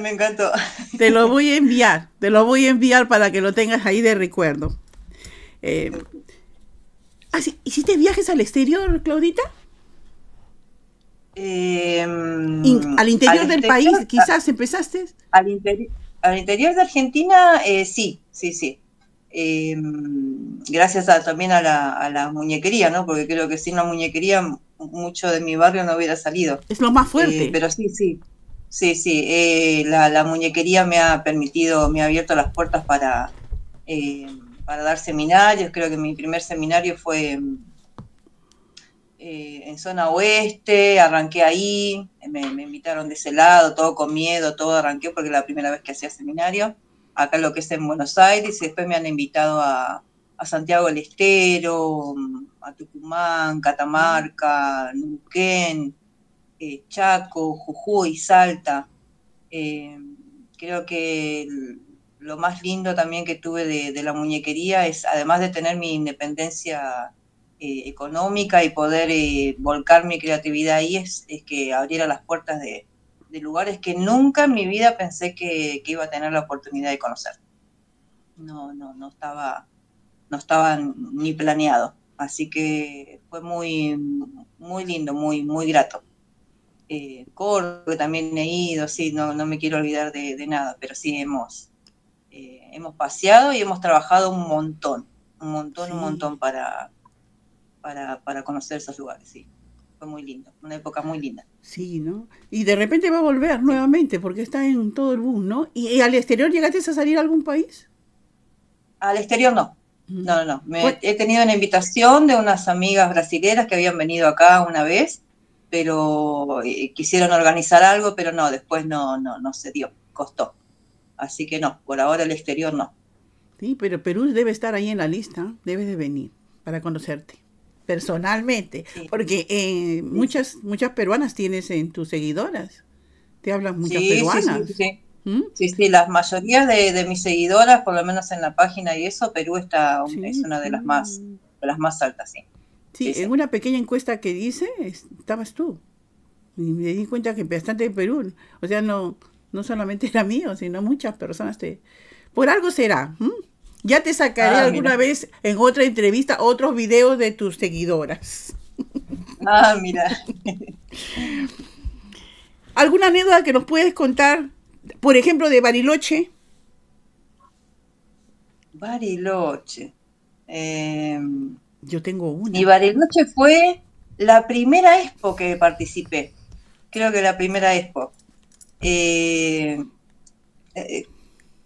B: me encantó.
A: Te lo voy a enviar, te lo voy a enviar para que lo tengas ahí de recuerdo. Eh, ¿ah, ¿Hiciste viajes al exterior, Claudita?
B: Em,
A: al interior del país, quizás empezaste.
B: Al interior al interior de Argentina, eh, sí, sí, sí. Em, gracias también a la, muñequería, ¿no? Porque creo que sin la muñequería mucho de mi barrio no hubiera salido.
A: Es lo más fuerte.
B: Eh, pero sí, sí. Sí, sí. Eh, la, muñequería me ha permitido, me ha abierto las puertas para, para dar seminarios. Creo que mi primer seminario fue eh, en zona oeste, arranqué ahí, me, invitaron de ese lado, todo con miedo, todo arranqué porque era la primera vez que hacía seminario, acá lo que es en Buenos Aires, y después me han invitado a, Santiago del Estero, a Tucumán, Catamarca, Nuquén, eh, Chaco, Jujuy, Salta. Eh, creo que lo más lindo también que tuve de, la muñequería es, además de tener mi independencia eh, económica y poder volcar mi creatividad ahí es, que abriera las puertas de, lugares que nunca en mi vida pensé que, iba a tener la oportunidad de conocer. No, no, no estaba, no estaba ni planeado. Así que fue muy, muy lindo, muy, muy grato. Eh, que también he ido, sí, no, no me quiero olvidar de, nada, pero sí hemos, eh, hemos paseado y hemos trabajado un montón, un montón, un montón para, para, conocer esos lugares, sí. Fue muy lindo, una época muy linda.
A: Sí, ¿no? Y de repente va a volver nuevamente porque está en todo el boom, ¿no? ¿Y, al exterior llegaste a salir a algún país?
B: Al exterior no. No, no, no. he tenido una invitación de unas amigas brasileras que habían venido acá una vez, pero eh, quisieron organizar algo, pero no, después no, no, no se dio, costó. Así que no, por ahora el exterior no.
A: Sí, pero Perú debe estar ahí en la lista, debes de venir para conocerte personalmente, porque eh, muchas muchas peruanas tienes en tus seguidoras, te hablan muchas peruanas.
B: ¿Mm? Sí, sí, las mayorías de, mis seguidoras, por lo menos en la página y eso, Perú está es una de las más de las más altas, sí.
A: Sí, en una pequeña encuesta que dice, estabas tú. Y me di cuenta que bastante de Perú. O sea, no, no solamente era mío, sino muchas personas te... Por algo será. Ya te sacaré ah, alguna vez en otra entrevista otros videos de tus seguidoras.
B: Ah, mira.
A: ¿Alguna anécdota que nos puedes contar, por ejemplo, de Bariloche?
B: Bariloche. Em,
A: Yo tengo una.
B: Y Bariloche fue la primera expo que participé. Creo que la primera expo. Eh, eh,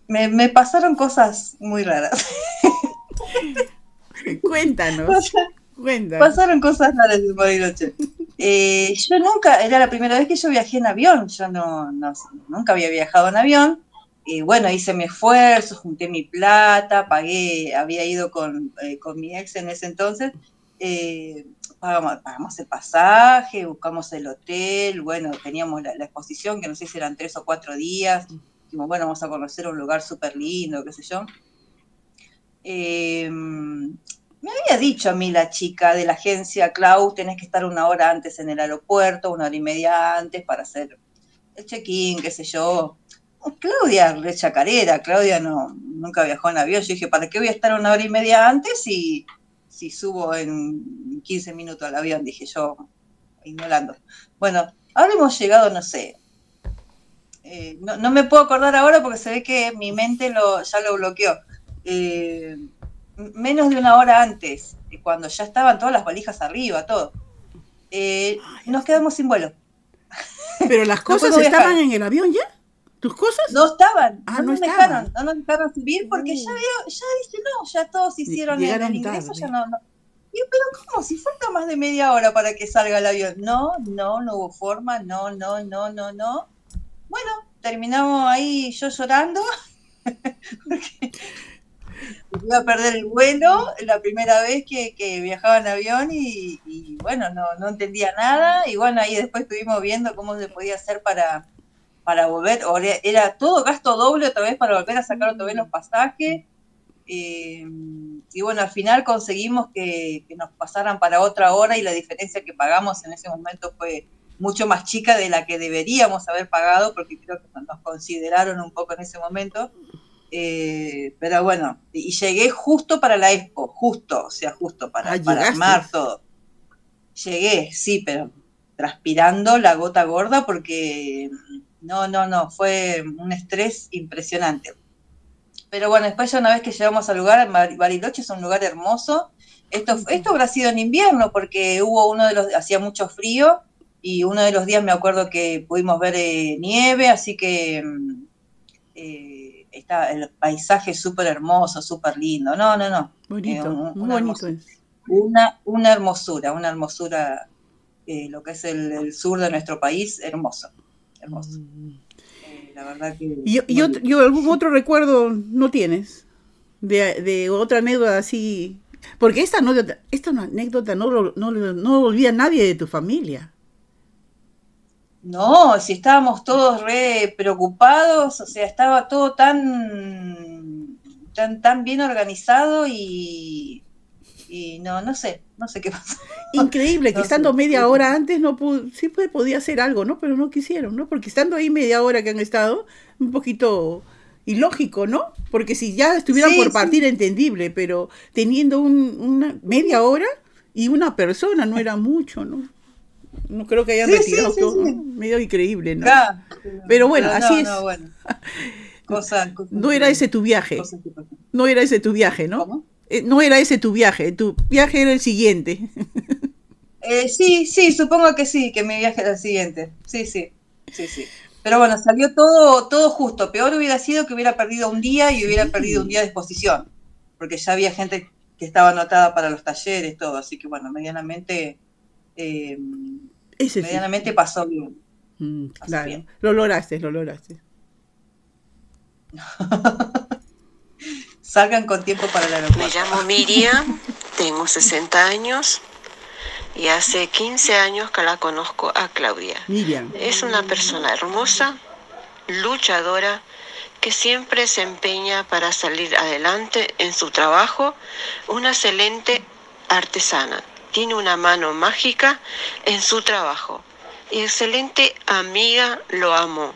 B: me, pasaron cosas muy raras.
A: Cuéntanos.
B: Pasaron cosas raras en Bariloche. Eh, yo nunca, era la primera vez que yo viajé en avión, yo no, nunca había viajado en avión. Bueno, hice mi esfuerzo, junté mi plata, pagué, había ido con, eh, mi ex en ese entonces, eh, pagamos, el pasaje, buscamos el hotel, bueno, teníamos la, exposición, que no sé si eran tres o cuatro días, dijimos, bueno, vamos a conocer un lugar súper lindo, qué sé yo. Eh, me había dicho a mí la chica de la agencia, Clau, tenés que estar una hora antes en el aeropuerto, una hora y media antes para hacer el check-in, qué sé yo. Claudia, re chacarera, Claudia no, nunca viajó en avión. Yo dije, ¿para qué voy a estar una hora y media antes si, si subo en 15 minutos al avión? Dije yo, ignorando. Bueno, ahora hemos llegado, no sé. Eh, no, no, me puedo acordar ahora porque se ve que mi mente lo, ya lo bloqueó. Eh, menos de una hora antes, cuando ya estaban todas las valijas arriba, todo. Eh, nos quedamos sin vuelo.
A: ¿Pero las cosas no estaban en el avión ya? ¿Tus cosas?
B: No estaban,
A: Ah,
B: no,
A: no
B: nos
A: estaban.
B: dejaron, no nos dejaron subir porque ya, veo, ya dice, no, ya todos hicieron el, el ingreso,
A: tarde.
B: ya no, no. Y yo, pero ¿cómo? Si falta más de media hora para que salga el avión. No, no, no hubo forma, no, no, no, no, no. Bueno, terminamos ahí yo llorando, porque iba a perder el vuelo la primera vez que, que viajaba en avión y, y, bueno, no, no entendía nada y bueno, ahí después estuvimos viendo cómo se podía hacer para, para volver, o era- todo gasto doble otra vez para volver a sacar otra vez los pasajes. eh, y bueno, al final conseguimos que, que nos pasaran para otra hora y la diferencia que pagamos en ese momento fue mucho más chica de la que deberíamos haber pagado, porque creo que nos consideraron un poco en ese momento. Eh, pero bueno, y llegué justo para la expo, justo, o sea, justo para,
A: Ah,
B: para armar todo. Llegué, sí, pero transpirando la gota gorda porque no, no, no, fue un estrés impresionante. Pero bueno, después ya una vez que llegamos al lugar, Bar- Bariloche es un lugar hermoso. Esto, esto habrá sido en invierno porque hubo uno de los, hacía mucho frío y uno de los días me acuerdo que pudimos ver eh, nieve, así que mm, eh, está el paisaje súper hermoso, súper lindo. No, no, no.
A: Bonito,
B: Eh, un-
A: bonito
B: hermosura.
A: es.
B: Una, una hermosura, una hermosura, eh, lo que es el, el sur de nuestro país, hermoso, hermoso. Eh, la verdad que...
A: Mm. ¿Y, y otro- y algún otro recuerdo no tienes? De, de otra anécdota así. Porque esta anécdota, esta anécdota no, no, no lo olvida nadie de tu familia.
B: No, si estábamos todos re preocupados, o sea, estaba todo tan, tan, tan bien organizado y, y no, no sé, no sé qué pasó.
A: Increíble que
B: No sé.
A: estando media hora antes no pudo, sí pues, podía hacer algo, ¿no? Pero no quisieron, ¿no? Porque estando ahí media hora que han estado, un poquito ilógico, ¿no? Porque si ya estuvieran
B: Sí,
A: por
B: sí.
A: partir, entendible, pero teniendo un- una media hora y una persona no era mucho, ¿no? No creo que hayan
B: Sí,
A: retirado todo. Medio increíble, ¿no?
B: Claro.
A: Pero bueno,
B: no,
A: así es.
B: Bueno. Cosas
A: No era ese tu viaje, no era ese tu viaje, ¿no?
B: ¿Cómo?
A: Eh, no era ese tu viaje, tu viaje era el siguiente.
B: Eh, sí, sí, supongo que sí, que mi viaje era el siguiente. Sí, sí, sí, sí. Pero bueno, salió todo, todo justo. Peor hubiera sido que hubiera perdido un día y hubiera perdido un día de exposición, porque ya había gente que estaba anotada para los talleres, todo. Así que bueno, medianamente, eh,
A: Ese sí.
B: medianamente pasó bien.
A: Mm, claro,
B: bien.
A: lo lograste, lo lograste.
B: Salgan con tiempo para el
H: Me
B: aeropuerto.
H: llamo Miriam, tengo 60 años y hace 15 años que la conozco a Claudia.
A: Miriam.
H: Es una persona hermosa, luchadora, que siempre se empeña para salir adelante en su trabajo, una excelente artesana. Tiene una mano mágica en su trabajo y excelente amiga, lo amo.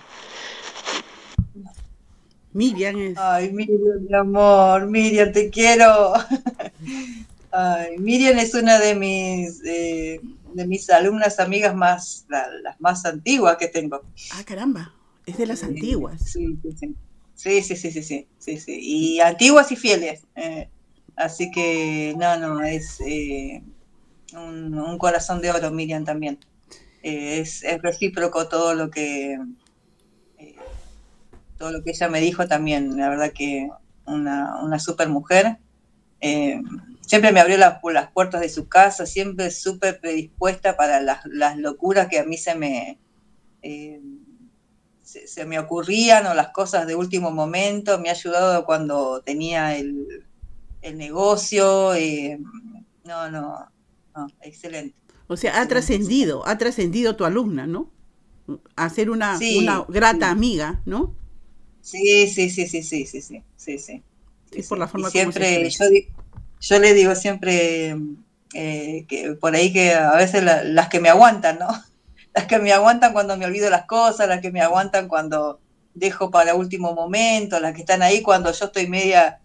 A: Miriam es.
B: Ay, Miriam, mi amor, Miriam, te quiero. Ay, Miriam es una de mis, eh, de mis alumnas amigas más, la- las más antiguas que tengo.
A: Ah, caramba, es de las antiguas.
B: Sí, sí, sí. Sí, sí, sí, sí, sí. Y antiguas y fieles. eh, así que, no, no, es eh, un, un corazón de oro, Miriam, también. Eh, es, es recíproco todo lo que todo lo que ella me dijo también. La verdad que una, una super mujer. Eh, siempre me abrió las, las puertas de su casa, siempre súper predispuesta para las, las locuras que a mí se me... eh, se, se me ocurrían o las cosas de último momento, me ha ayudado cuando tenía el, el negocio, eh, no, no, no, excelente.
A: O sea, ha trascendido, ha trascendido tu alumna, ¿no? A ser una, una grata amiga, ¿no?
B: Sí, sí, sí, sí, sí, sí, sí, sí, sí.
A: Es por la forma
B: siempre, yo, yo le digo siempre eh, que por ahí que a veces las que me aguantan, ¿no? Las que me aguantan cuando me olvido las cosas, las que me aguantan cuando dejo para último momento, las que están ahí cuando yo estoy media,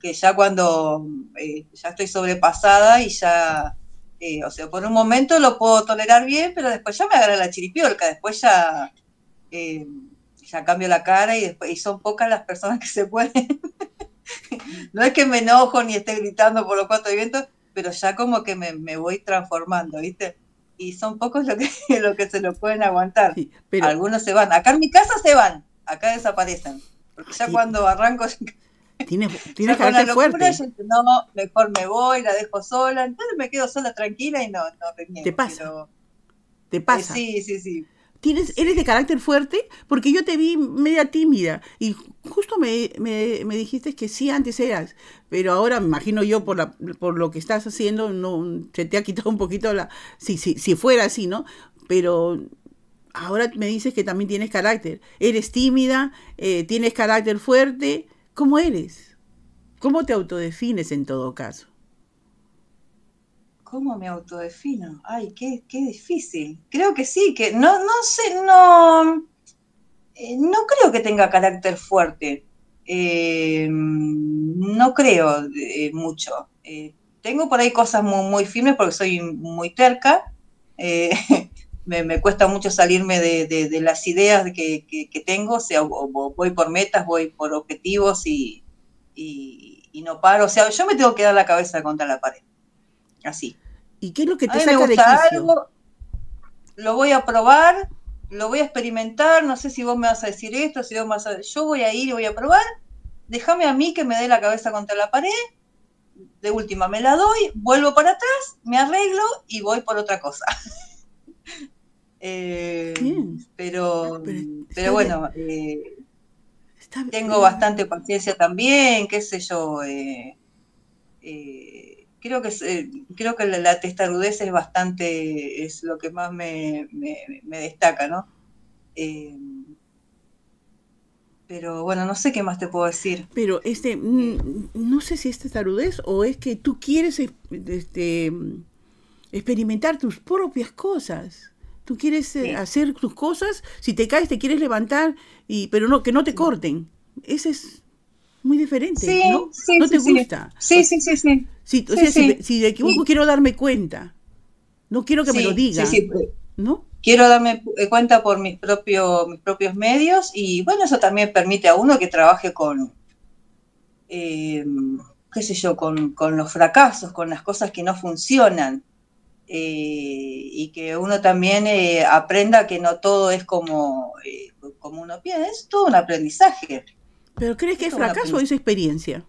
B: que ya cuando eh, ya estoy sobrepasada y ya, eh, o sea, por un momento lo puedo tolerar bien, pero después ya me agarra la chiripiolca, después ya, ya cambio la cara y después y son pocas las personas que se pueden. no es que me enojo ni esté gritando por los cuatro vientos, pero ya como que me, voy transformando, ¿viste? Y son pocos los que, lo que se lo pueden aguantar. Algunos se van. Acá en mi casa se van, acá desaparecen. Porque ya cuando arranco...
A: Tiene, tiene carácter fuerte.
B: no, mejor me voy, la dejo sola. Entonces me quedo sola tranquila y no, no
A: Te pasa. Te pasa.
B: sí, sí, sí
A: eres de carácter fuerte, porque yo te vi media tímida y justo me, dijiste que sí antes eras, pero ahora me imagino yo por, la, por lo que estás haciendo, no se te ha quitado un poquito la... Si, si, si fuera así, ¿no? Pero ahora me dices que también tienes carácter. Eres tímida, eh, tienes carácter fuerte. ¿Cómo eres? ¿Cómo te autodefines en todo caso?
B: ¿Cómo me autodefino? Ay, qué, qué difícil. Creo que sí, que no, no sé, no, eh, no creo que tenga carácter fuerte. Eh, no creo eh, mucho. tengo por ahí cosas muy, firmes porque soy muy terca. Me, cuesta mucho salirme de, las ideas que, que, tengo, o sea, voy por metas, voy por objetivos y no paro. O sea, yo me tengo que dar la cabeza contra la pared así.
A: ¿Y qué es lo que te saca de quicio?
B: lo voy a probar, lo voy a experimentar, no sé si vos me vas a decir esto, si vos me vas a... Yo voy a ir y voy a probar, déjame a mí que me dé la cabeza contra la pared, de última me la doy, vuelvo para atrás, me arreglo y voy por otra cosa. Eh, pero, pero, bueno, eh, tengo bastante paciencia también, qué sé yo. eh, eh creo que eh, creo que la, testarudez es bastante es lo que más me, destaca no eh, pero bueno no sé qué más te puedo decir.
A: Pero este mm, no sé si es testarudez o es que tú quieres este experimentar tus propias cosas. Tú quieres eh, hacer tus cosas. Si te caes te quieres levantar y pero no que no te corten. Ese es muy diferente, ¿no? no te gusta.
B: Sí, sí, sí, sí.
A: Si, o sea, si, de equivoco quiero darme cuenta. No quiero que me lo digan. ¿No?
B: Quiero darme eh, cuenta por mis, propios mis propios medios y bueno, eso también permite a uno que trabaje con, eh, qué sé yo, con, los fracasos, con las cosas que no funcionan. Eh, y que uno también aprenda que no todo es como, como uno piensa, es todo un aprendizaje.
A: ¿Pero crees que es fracaso o es experiencia?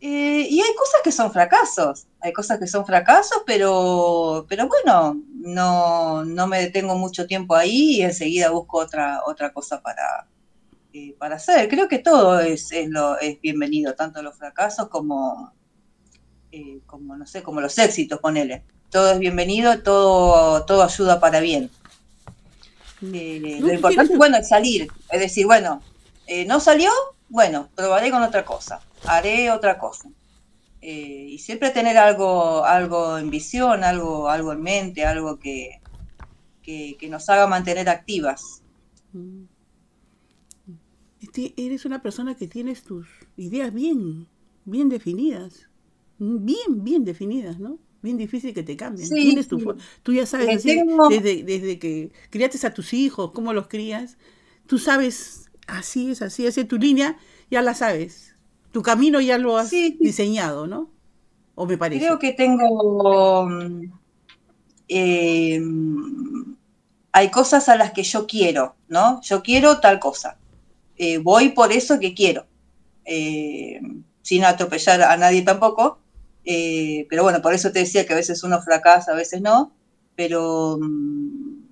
B: Eh, y hay cosas que son fracasos, hay cosas que son fracasos, pero, pero bueno, no, no me detengo mucho tiempo ahí y enseguida busco otra, otra cosa para, eh, para hacer. Creo que todo es, es, lo, es bienvenido, tanto los fracasos como, eh, como, no sé, como los éxitos, ponele. Todo es bienvenido, todo, todo ayuda para bien. lo importante es, bueno, salir, es decir, bueno, no salió, bueno, probaré con otra cosa haré otra cosa. Eh, y siempre tener algo, algo en visión, algo, algo en mente, algo que, que, nos haga mantener activas. Mm.
A: Este, eres una persona que tienes tus ideas bien, bien definidas, bien, bien definidas, ¿no? Bien difícil que te cambien. Tienes tu, tú ya sabes, desde, desde que criaste a tus hijos, cómo los crías, tú sabes, así es, así es, tu línea, ya la sabes tu camino ya lo has diseñado, ¿no? ¿O me parece?
B: Creo que tengo... Eh, hay cosas a las que yo quiero, ¿no? Yo quiero tal cosa. Eh, voy por eso que quiero. Eh, sin atropellar a nadie tampoco. pero bueno, por eso te decía que a veces uno fracasa, a veces no. Pero mm,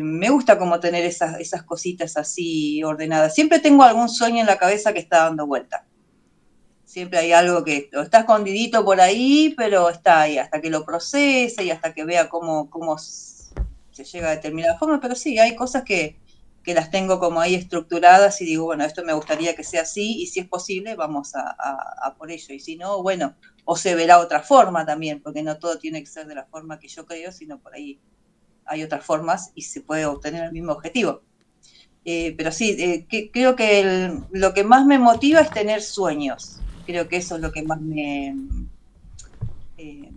B: me gusta como tener esas, esas cositas así ordenadas. Siempre tengo algún sueño en la cabeza que está dando vuelta Siempre hay algo que está escondidito por ahí, pero está ahí hasta que lo procese y hasta que vea cómo, cómo se llega a determinada forma. Pero sí, hay cosas que, que las tengo como ahí estructuradas y digo, bueno, esto me gustaría que sea así y si es posible, vamos a, por ello. Y si no, bueno, o se verá otra forma también, porque no todo tiene que ser de la forma que yo creo, sino por ahí hay otras formas y se puede obtener el mismo objetivo. Eh, pero sí, eh, creo que lo que más me motiva es tener sueños. Creo que eso es lo que más me... Eh,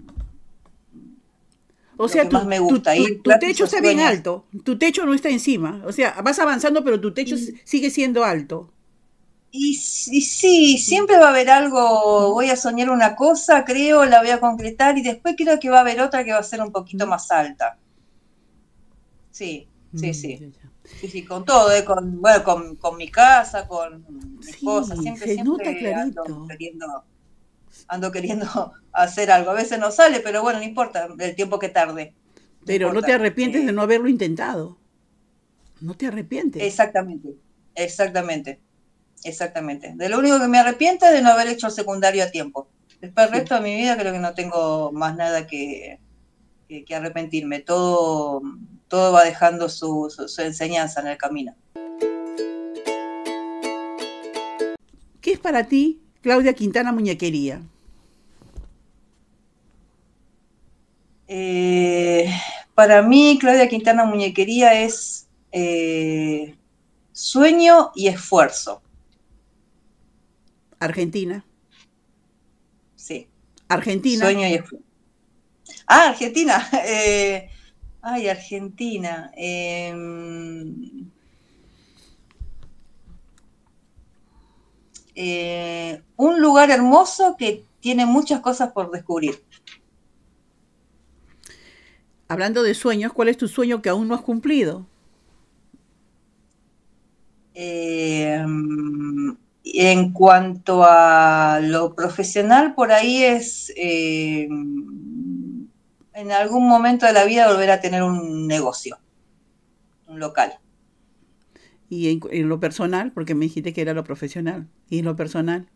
A: o sea, tu, me gusta. Tu, techo está bien alto, tu techo no está encima. O sea, vas avanzando, pero tu techo sigue siendo alto.
B: Y, sí, siempre va a haber algo, voy a soñar una cosa, creo, la voy a concretar y después creo que va a haber otra que va a ser un poquito más alta. Sí, sí, mm, sí. Sí, sí, con todo, ¿eh? con, bueno, con, mi casa, con mi esposa, siempre, siempre ando queriendo, ando queriendo hacer algo. A veces no sale, pero bueno, no importa el tiempo que tarde.
A: pero no te arrepientes de no haberlo intentado. No te arrepientes.
B: Exactamente, exactamente. Exactamente. De lo único que me arrepiento es de no haber hecho el secundario a tiempo. Después el resto de mi vida creo que no tengo más nada que, que, arrepentirme. Todo, todo va dejando su, su, enseñanza en el camino.
A: ¿Qué es para ti Claudia Quintana Muñequería?
B: Eh, para mí, Claudia Quintana Muñequería es eh, sueño y esfuerzo.
A: Argentina.
B: Sí.
A: Argentina.
B: Sueño y Ah, Argentina. Eh, ay, Argentina. Em, eh, un lugar hermoso que tiene muchas cosas por descubrir.
A: Hablando de sueños, ¿cuál es tu sueño que aún no has cumplido?
B: Eh, en cuanto a lo profesional, por ahí es eh, en algún momento de la vida volver a tener un negocio, un local.
A: ¿Y en, lo personal? Porque me dijiste que era lo profesional. ¿Y en lo personal?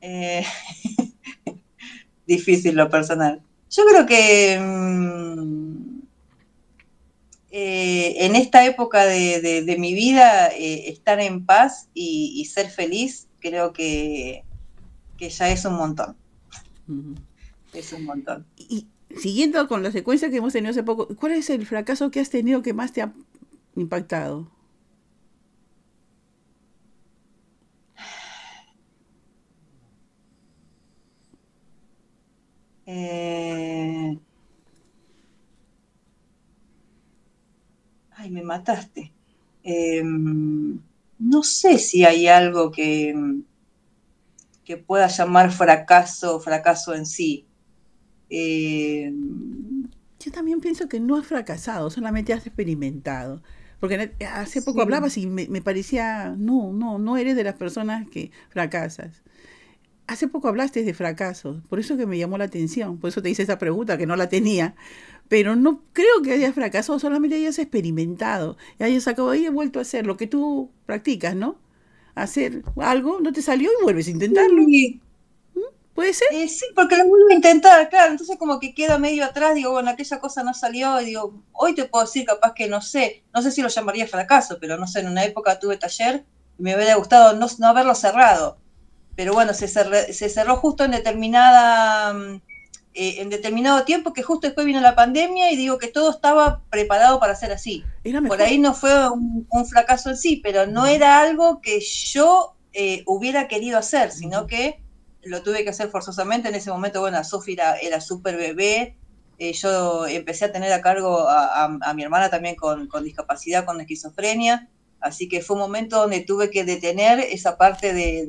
B: Eh, difícil lo personal. Yo creo que mm, eh, en esta época de, mi vida, eh, estar en paz y, ser feliz, creo que, ya es un montón. Es un montón.
A: Y siguiendo con la secuencia que hemos tenido hace poco, ¿cuál es el fracaso que has tenido que más te ha impactado?
B: Eh, ay, me mataste. Em, no sé si hay algo que, que pueda llamar fracaso, fracaso en sí.
A: Em, Yo también pienso que no has fracasado, solamente has experimentado. Porque hace poco hablabas y me, me, parecía, no, no, no eres de las personas que fracasas. Hace poco hablaste de fracaso, por eso que me llamó la atención, por eso te hice esa pregunta que no la tenía, pero no creo que hayas fracasado, solamente hayas experimentado, y hayas acabado y vuelto a hacer lo que tú practicas, ¿no? Hacer algo, no te salió y vuelves a intentarlo. ¿Puede ser?
B: Eh, sí, porque lo vuelvo a intentar, claro, entonces como que queda medio atrás, digo, bueno, aquella cosa no salió, y digo, hoy te puedo decir capaz que no sé, no sé si lo llamaría fracaso, pero no sé, en una época tuve taller y me hubiera gustado no, no haberlo cerrado, pero bueno, se, se cerró justo en determinada mm, eh, en determinado tiempo, que justo después vino la pandemia y digo que todo estaba preparado para ser así. Por ahí no fue un, fracaso en sí, pero no era algo que yo eh, hubiera querido hacer, sino que lo tuve que hacer forzosamente. En ese momento, bueno, Sofía era, súper bebé, eh, yo empecé a tener a cargo a, mi hermana también con, discapacidad, con esquizofrenia, así que fue un momento donde tuve que detener esa parte de,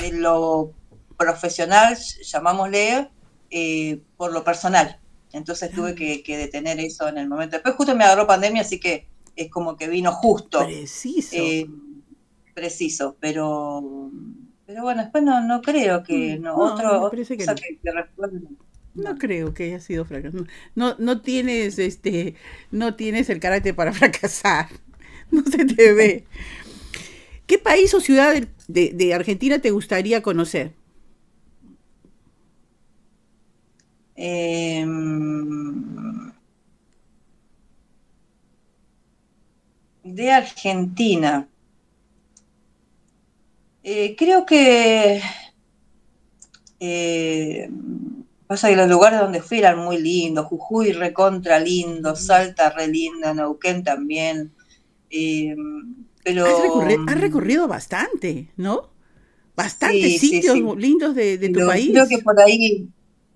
B: de lo profesional, llamámosle, eh, por lo personal. Entonces tuve que, detener eso en el momento. Después justo me agarró pandemia, así que es como que vino justo.
A: Preciso.
B: Eh, preciso, pero pero bueno, después no, no creo que mm, no, otro,
A: no. creo que haya sido fracaso. No, no tienes este, no tienes el carácter para fracasar. No se te ve. ¿Qué país o ciudad de, de Argentina te gustaría conocer?
B: Eh, de Argentina. Eh, creo que eh, pasa que los lugares donde fui eran muy lindos, Jujuy recontra lindo, Salta re lindo, Neuquén también. Eh, pero
A: has recorrido, bastante, ¿no? Bastantes sitios lindos de, tu país.
B: Creo que por ahí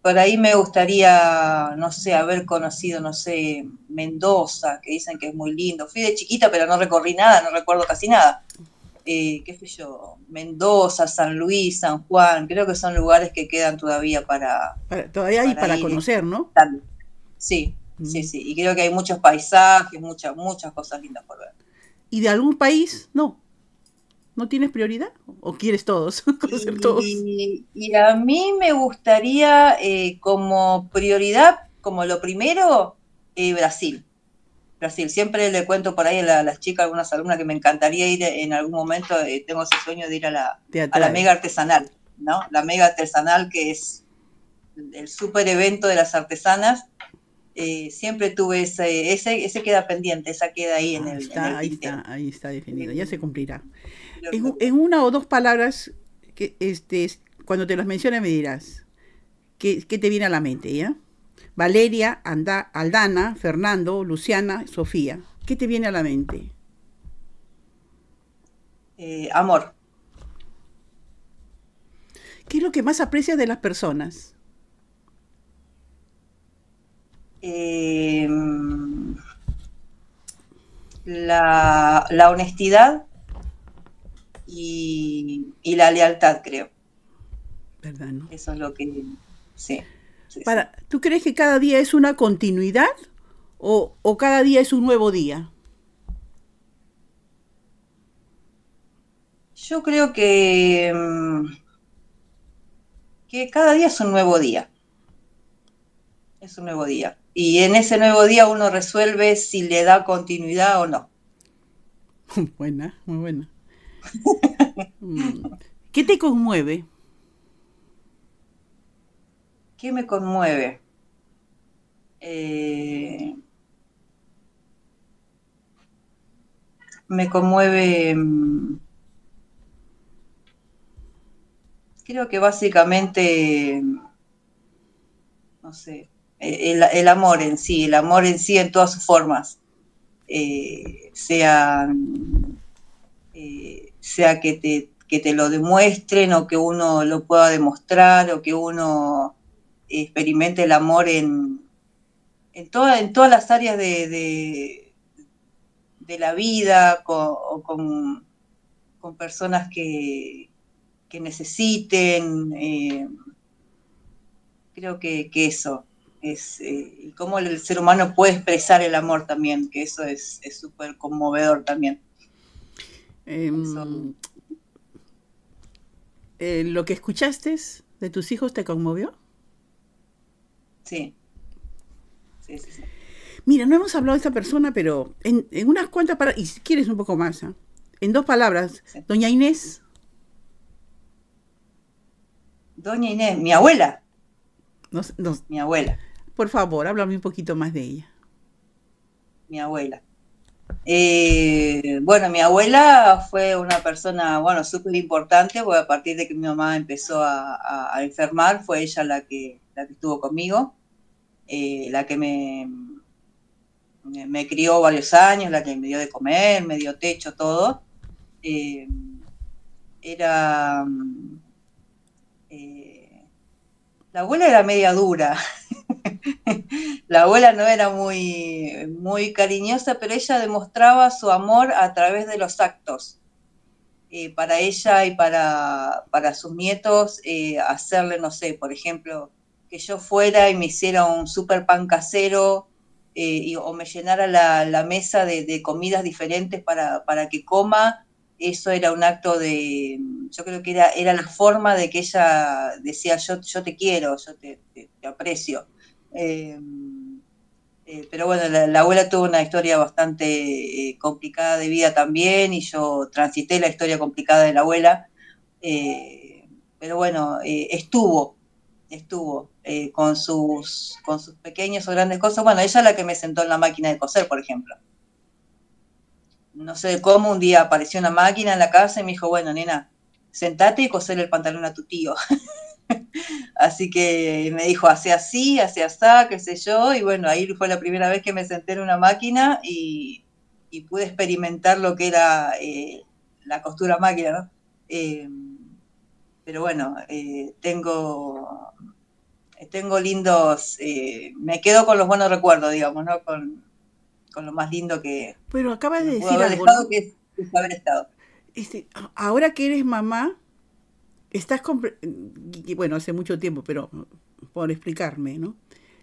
B: por ahí me gustaría, no sé, haber conocido, no sé, Mendoza, que dicen que es muy lindo. Fui de chiquita, pero no recorrí nada, no recuerdo casi nada. Eh, ¿Qué sé yo? Mendoza, San Luis, San Juan, creo que son lugares que quedan todavía para...
A: todavía hay para, conocer, ¿no?
B: Sí, sí, mm. sí. Y creo que hay muchos paisajes, muchas, muchas cosas lindas por ver.
A: ¿Y de algún país? No. ¿No tienes prioridad? ¿O quieres todos? conocer
B: y,
A: todos.
B: Y a mí me gustaría, eh, como prioridad, como lo primero, eh, Brasil. Brasil. Siempre le cuento por ahí a, las chicas, algunas alumnas, que me encantaría ir en algún momento, eh, tengo ese sueño de ir a la, a la mega artesanal, ¿no? La mega artesanal que es el super evento de las artesanas. siempre tuve ese, ese, ese queda pendiente, esa queda ahí en el.
A: Está, ahí está, ahí está definido, ya se cumplirá. En, una o dos palabras, que este, cuando te las mencione me dirás, ¿qué, te viene a la mente, ya? Valeria, Anda, Aldana, Fernando, Luciana, Sofía. ¿Qué te viene a la mente?
B: Eh, amor.
A: ¿Qué es lo que más aprecias de las personas?
B: Em, la, la, honestidad y, la lealtad, creo.
A: ¿Verdad? No?
B: Eso es lo que... Sí.
A: Para, ¿Tú crees que cada día es una continuidad o, cada día es un nuevo día?
B: Yo creo que, mm, que cada día es un nuevo día. Es un nuevo día. Y en ese nuevo día uno resuelve si le da continuidad o no.
A: Buena, muy buena. Mm. ¿Qué te conmueve?
B: ¿Qué me conmueve? Eh, me conmueve, mm, creo que básicamente, no sé, el, amor en sí, el amor en sí en todas sus formas, eh, sean eh, sea que te, te lo demuestren o que uno lo pueda demostrar o que uno experimente el amor en, en, en todas las áreas de, de, la vida con, con, con personas que, que necesiten. Eh, creo que, eso es, eh, y cómo el ser humano puede expresar el amor también, que eso es súper conmovedor también.
A: Em, eh, ¿Lo que escuchaste de tus hijos te conmovió?
B: Sí. Sí, sí, sí.
A: Mira, no hemos hablado de esta persona, pero en, unas cuantas palabras, y si quieres un poco más, ¿ah? en dos palabras, doña Inés.
B: Doña Inés, mi abuela.
A: mi
B: abuela.
A: Por favor, háblame un poquito más de ella.
B: Mi abuela. Eh, bueno, mi abuela fue una persona, bueno, súper importante, porque a partir de que mi mamá empezó a, enfermar, fue ella la que, la que estuvo conmigo, eh, la que me, me, crió varios años, la que me dio de comer, me dio techo, todo. Eh, era... la abuela era media dura. la abuela no era muy, muy cariñosa, pero ella demostraba su amor a través de los actos. Eh, para ella y para, para sus nietos, eh, hacerle, no sé, por ejemplo, que yo fuera y me hiciera un super pan casero eh, o me llenara la, mesa de, comidas diferentes para, para, que coma, eso era un acto de, yo creo que era, era la forma de que ella decía, yo, te quiero, yo te aprecio. Em, Eh, pero bueno, la, abuela tuvo una historia bastante eh, complicada de vida también y yo transité la historia complicada de la abuela. Eh, pero bueno, estuvo, estuvo con, sus, con sus pequeños o grandes cosas. Bueno, ella la que me sentó en la máquina de coser, por ejemplo. No sé cómo, un día apareció una máquina en la casa y me dijo, bueno, nena, sentate y coser el pantalón a tu tío. así que me dijo, hace así, hace así, qué sé yo, y bueno, ahí fue la primera vez que me senté en una máquina y, pude experimentar lo que era eh, la costura máquina, ¿no? Eh, pero bueno, eh, tengo, tengo lindos, me quedo con los buenos recuerdos, digamos, ¿no? Con, lo más lindo que...
A: Pero acabas de decir algo,
B: que es haber estado.
A: Este, ahora que eres mamá, estás bueno, hace mucho tiempo, pero por explicarme, ¿no?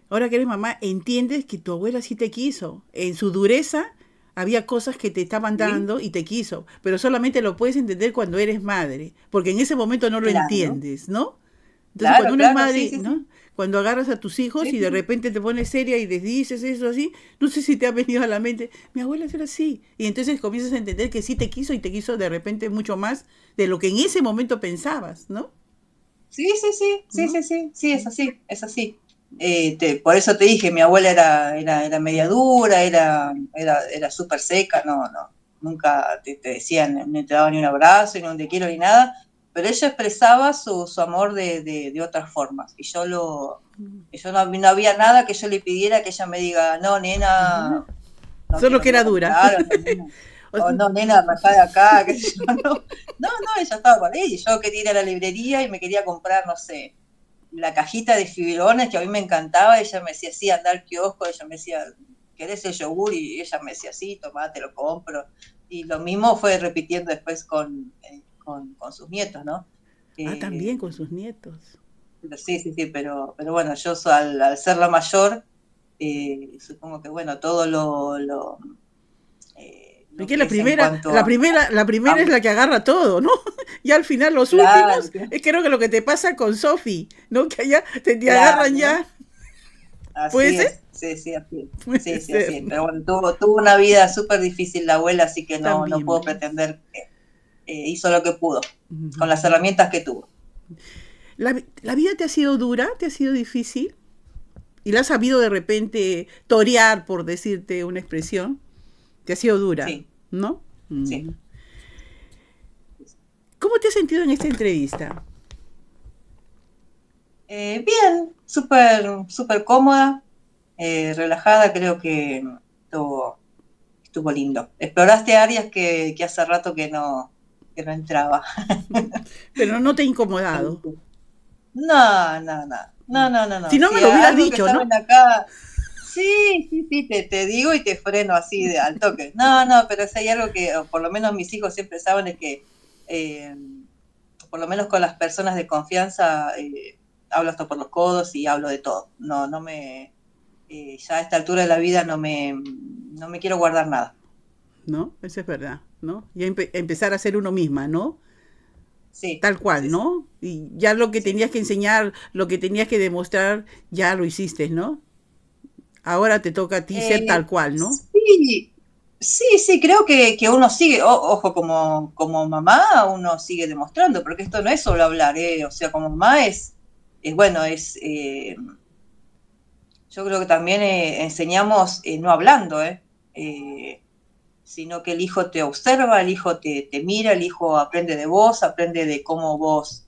A: Ahora que eres mamá, entiendes que tu abuela sí te quiso. En su dureza había cosas que te estaban dando y te quiso, pero solamente lo puedes entender cuando eres madre, porque en ese momento no lo entiendes, ¿no? Entonces, cuando uno es madre, ¿no? cuando agarras a tus hijos y de repente te pones seria y les dices eso así, no sé si te ha venido a la mente, mi abuela era así. Y entonces comienzas a entender que sí te quiso y te quiso de repente mucho más de lo que en ese momento pensabas, ¿no?
B: Sí, sí, sí, sí, sí, sí, sí, es así, es así. Eh, por eso te dije, mi abuela era, era, era media dura, era, era, era súper seca, no, no, nunca te, te decían, ni te daba ni un abrazo, ni un te quiero, ni nada, pero ella expresaba su, su amor de, de, otras formas. Y yo lo yo no, no, había nada que yo le pidiera que ella me diga, no, nena.
A: Solo que era dura.
B: o no, nena, rajá de acá, qué sé yo. No, no, ella estaba con ella. Yo quería ir a la librería y me quería comprar, no sé, la cajita de fibrones que a mí me encantaba. Ella me decía, sí, anda al kiosco. Ella me decía, ¿querés el yogur? Y ella me decía, sí, tomá, te lo compro. Y lo mismo fue repitiendo después con, eh, con, sus nietos, ¿no?
A: ah, también con sus nietos.
B: Sí, sí, sí, pero, pero bueno, yo al, ser la mayor, eh, supongo que bueno, todo lo... lo
A: eh, la primera, la primera, la primera es la que agarra todo, ¿no? Y al final los últimos, es creo que lo que te pasa con Sofi, ¿no? Que allá te, agarran ya.
B: ¿Puede ser? Sí, sí, así. Sí, sí, así. Pero bueno, tuvo, tuvo una vida súper difícil la abuela, así que no, no puedo pretender que, eh, hizo lo que pudo, con las herramientas que tuvo.
A: ¿La, vida te ha sido dura? ¿Te ha sido difícil? ¿Y la has sabido de repente torear, por decirte una expresión? ¿Te ha sido dura? Sí. ¿No? Sí. ¿Cómo te has sentido en esta entrevista?
B: Eh, bien, súper súper cómoda, eh, relajada, creo que estuvo, estuvo lindo. Exploraste áreas que hace rato que no, que no entraba.
A: Pero no te ha incomodado.
B: No, no, no. No, no, no,
A: Si no me lo hubieras dicho, ¿no?
B: Sí, sí, sí, te, te, digo y te freno así de al toque. No, no, pero si hay algo que, por lo menos mis hijos siempre saben, es que, eh, por lo menos con las personas de confianza, eh, hablo hasta por los codos y hablo de todo. No, no me, eh, ya a esta altura de la vida no me, no me quiero guardar nada.
A: ¿no? Eso es verdad, ¿no? Y empezar a ser uno misma, ¿no?
B: Sí.
A: Tal cual, ¿no? Y ya lo que tenías que enseñar, lo que tenías que demostrar, ya lo hiciste, ¿no? Ahora te toca a ti ser tal cual, ¿no?
B: Sí, sí, sí, creo que, uno sigue, ojo, como, como mamá, uno sigue demostrando, porque esto no es solo hablar, ¿eh? O sea, como mamá es, es bueno, es... Eh, yo creo que también eh, enseñamos eh, no hablando, ¿eh? sino que el hijo te observa, el hijo te, mira, el hijo aprende de vos, aprende de cómo vos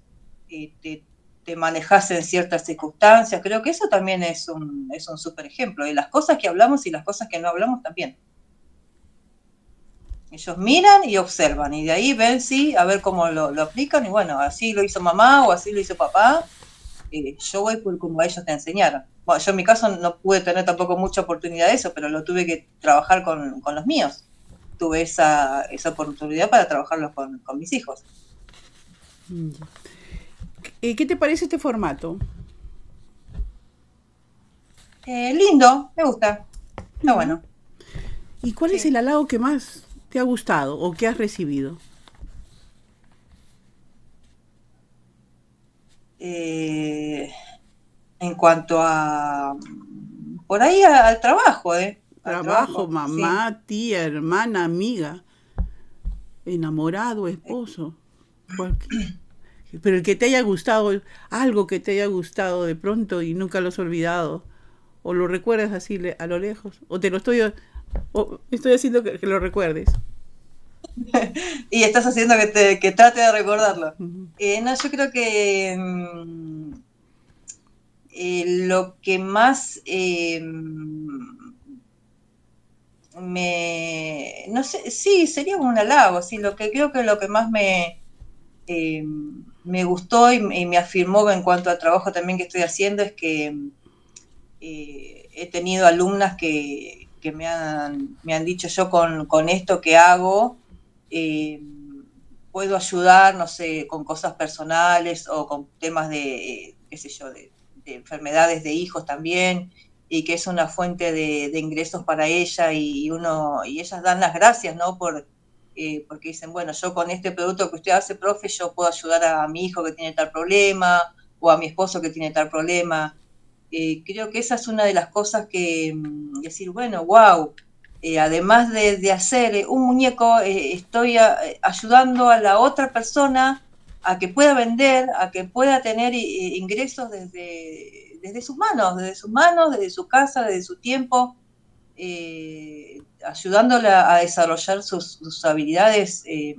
B: te, te en ciertas circunstancias. Creo que eso también es un, es un súper ejemplo, de las cosas que hablamos y las cosas que no hablamos también. Ellos miran y observan, y de ahí ven, sí, a ver cómo lo, aplican, y bueno, así lo hizo mamá o así lo hizo papá, eh, yo voy por como ellos te enseñaron. Bueno, yo en mi caso no pude tener tampoco mucha oportunidad de eso, pero lo tuve que trabajar con, con los míos tuve esa, esa oportunidad para trabajarlo con, mis hijos.
A: ¿Y ¿Qué te parece este formato?
B: Eh, lindo, me gusta. Está bueno.
A: ¿Y cuál es el halago que más te ha gustado o que has recibido?
B: Eh, en cuanto a por ahí al trabajo, ¿eh?
A: trabajo, mamá, tía, hermana, amiga, enamorado, esposo. Pero el que te haya gustado, algo que te haya gustado de pronto y nunca lo has olvidado, o lo recuerdas así a lo lejos, o te lo estoy, estoy haciendo que, lo recuerdes.
B: y estás haciendo que, te, que trate de recordarlo. Eh, no, yo creo que mm, eh, lo que más eh, me, no sé, sí, sería un halago, sí, lo que creo que lo que más me, me gustó y, me afirmó en cuanto al trabajo también que estoy haciendo es que he tenido alumnas que, me, han, me, han, dicho yo con, esto que hago, eh, puedo ayudar, no sé, con cosas personales o con temas de, qué sé yo, de enfermedades de hijos también, y que es una fuente de, ingresos para ella y, uno y ellas dan las gracias, ¿no? Por, eh, porque dicen, bueno, yo con este producto que usted hace, profe, yo puedo ayudar a, mi hijo que tiene tal problema o a mi esposo que tiene tal problema. Eh, creo que esa es una de las cosas que mm, decir, bueno, wow, eh, además de, hacer un muñeco, estoy ayudando a la otra persona a que pueda vender, a que pueda tener ingresos desde desde sus manos, desde sus manos, desde su casa, desde su tiempo, eh, ayudándola a desarrollar sus, habilidades eh,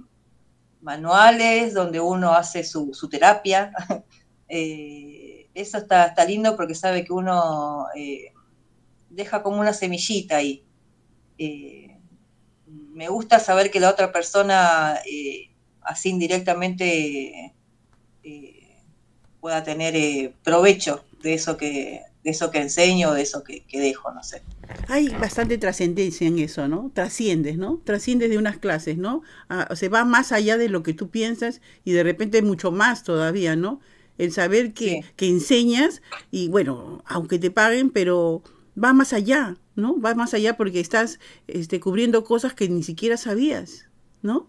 B: manuales, donde uno hace su, terapia. Eh, eso está, está, lindo porque sabe que uno deja como una semillita ahí. me gusta saber que la otra persona, así indirectamente, pueda tener provecho de eso que, de eso que enseño, de eso que, dejo, no sé.
A: Hay bastante trascendencia en eso, ¿no? Trasciendes, ¿no? Trasciendes de unas clases, ¿no? Ah, se va más allá de lo que tú piensas y de repente mucho más todavía, ¿no? El saber que, que enseñas y bueno, aunque te paguen, pero va más allá, ¿no? Va más allá porque estás este, cubriendo cosas que ni siquiera sabías, ¿no?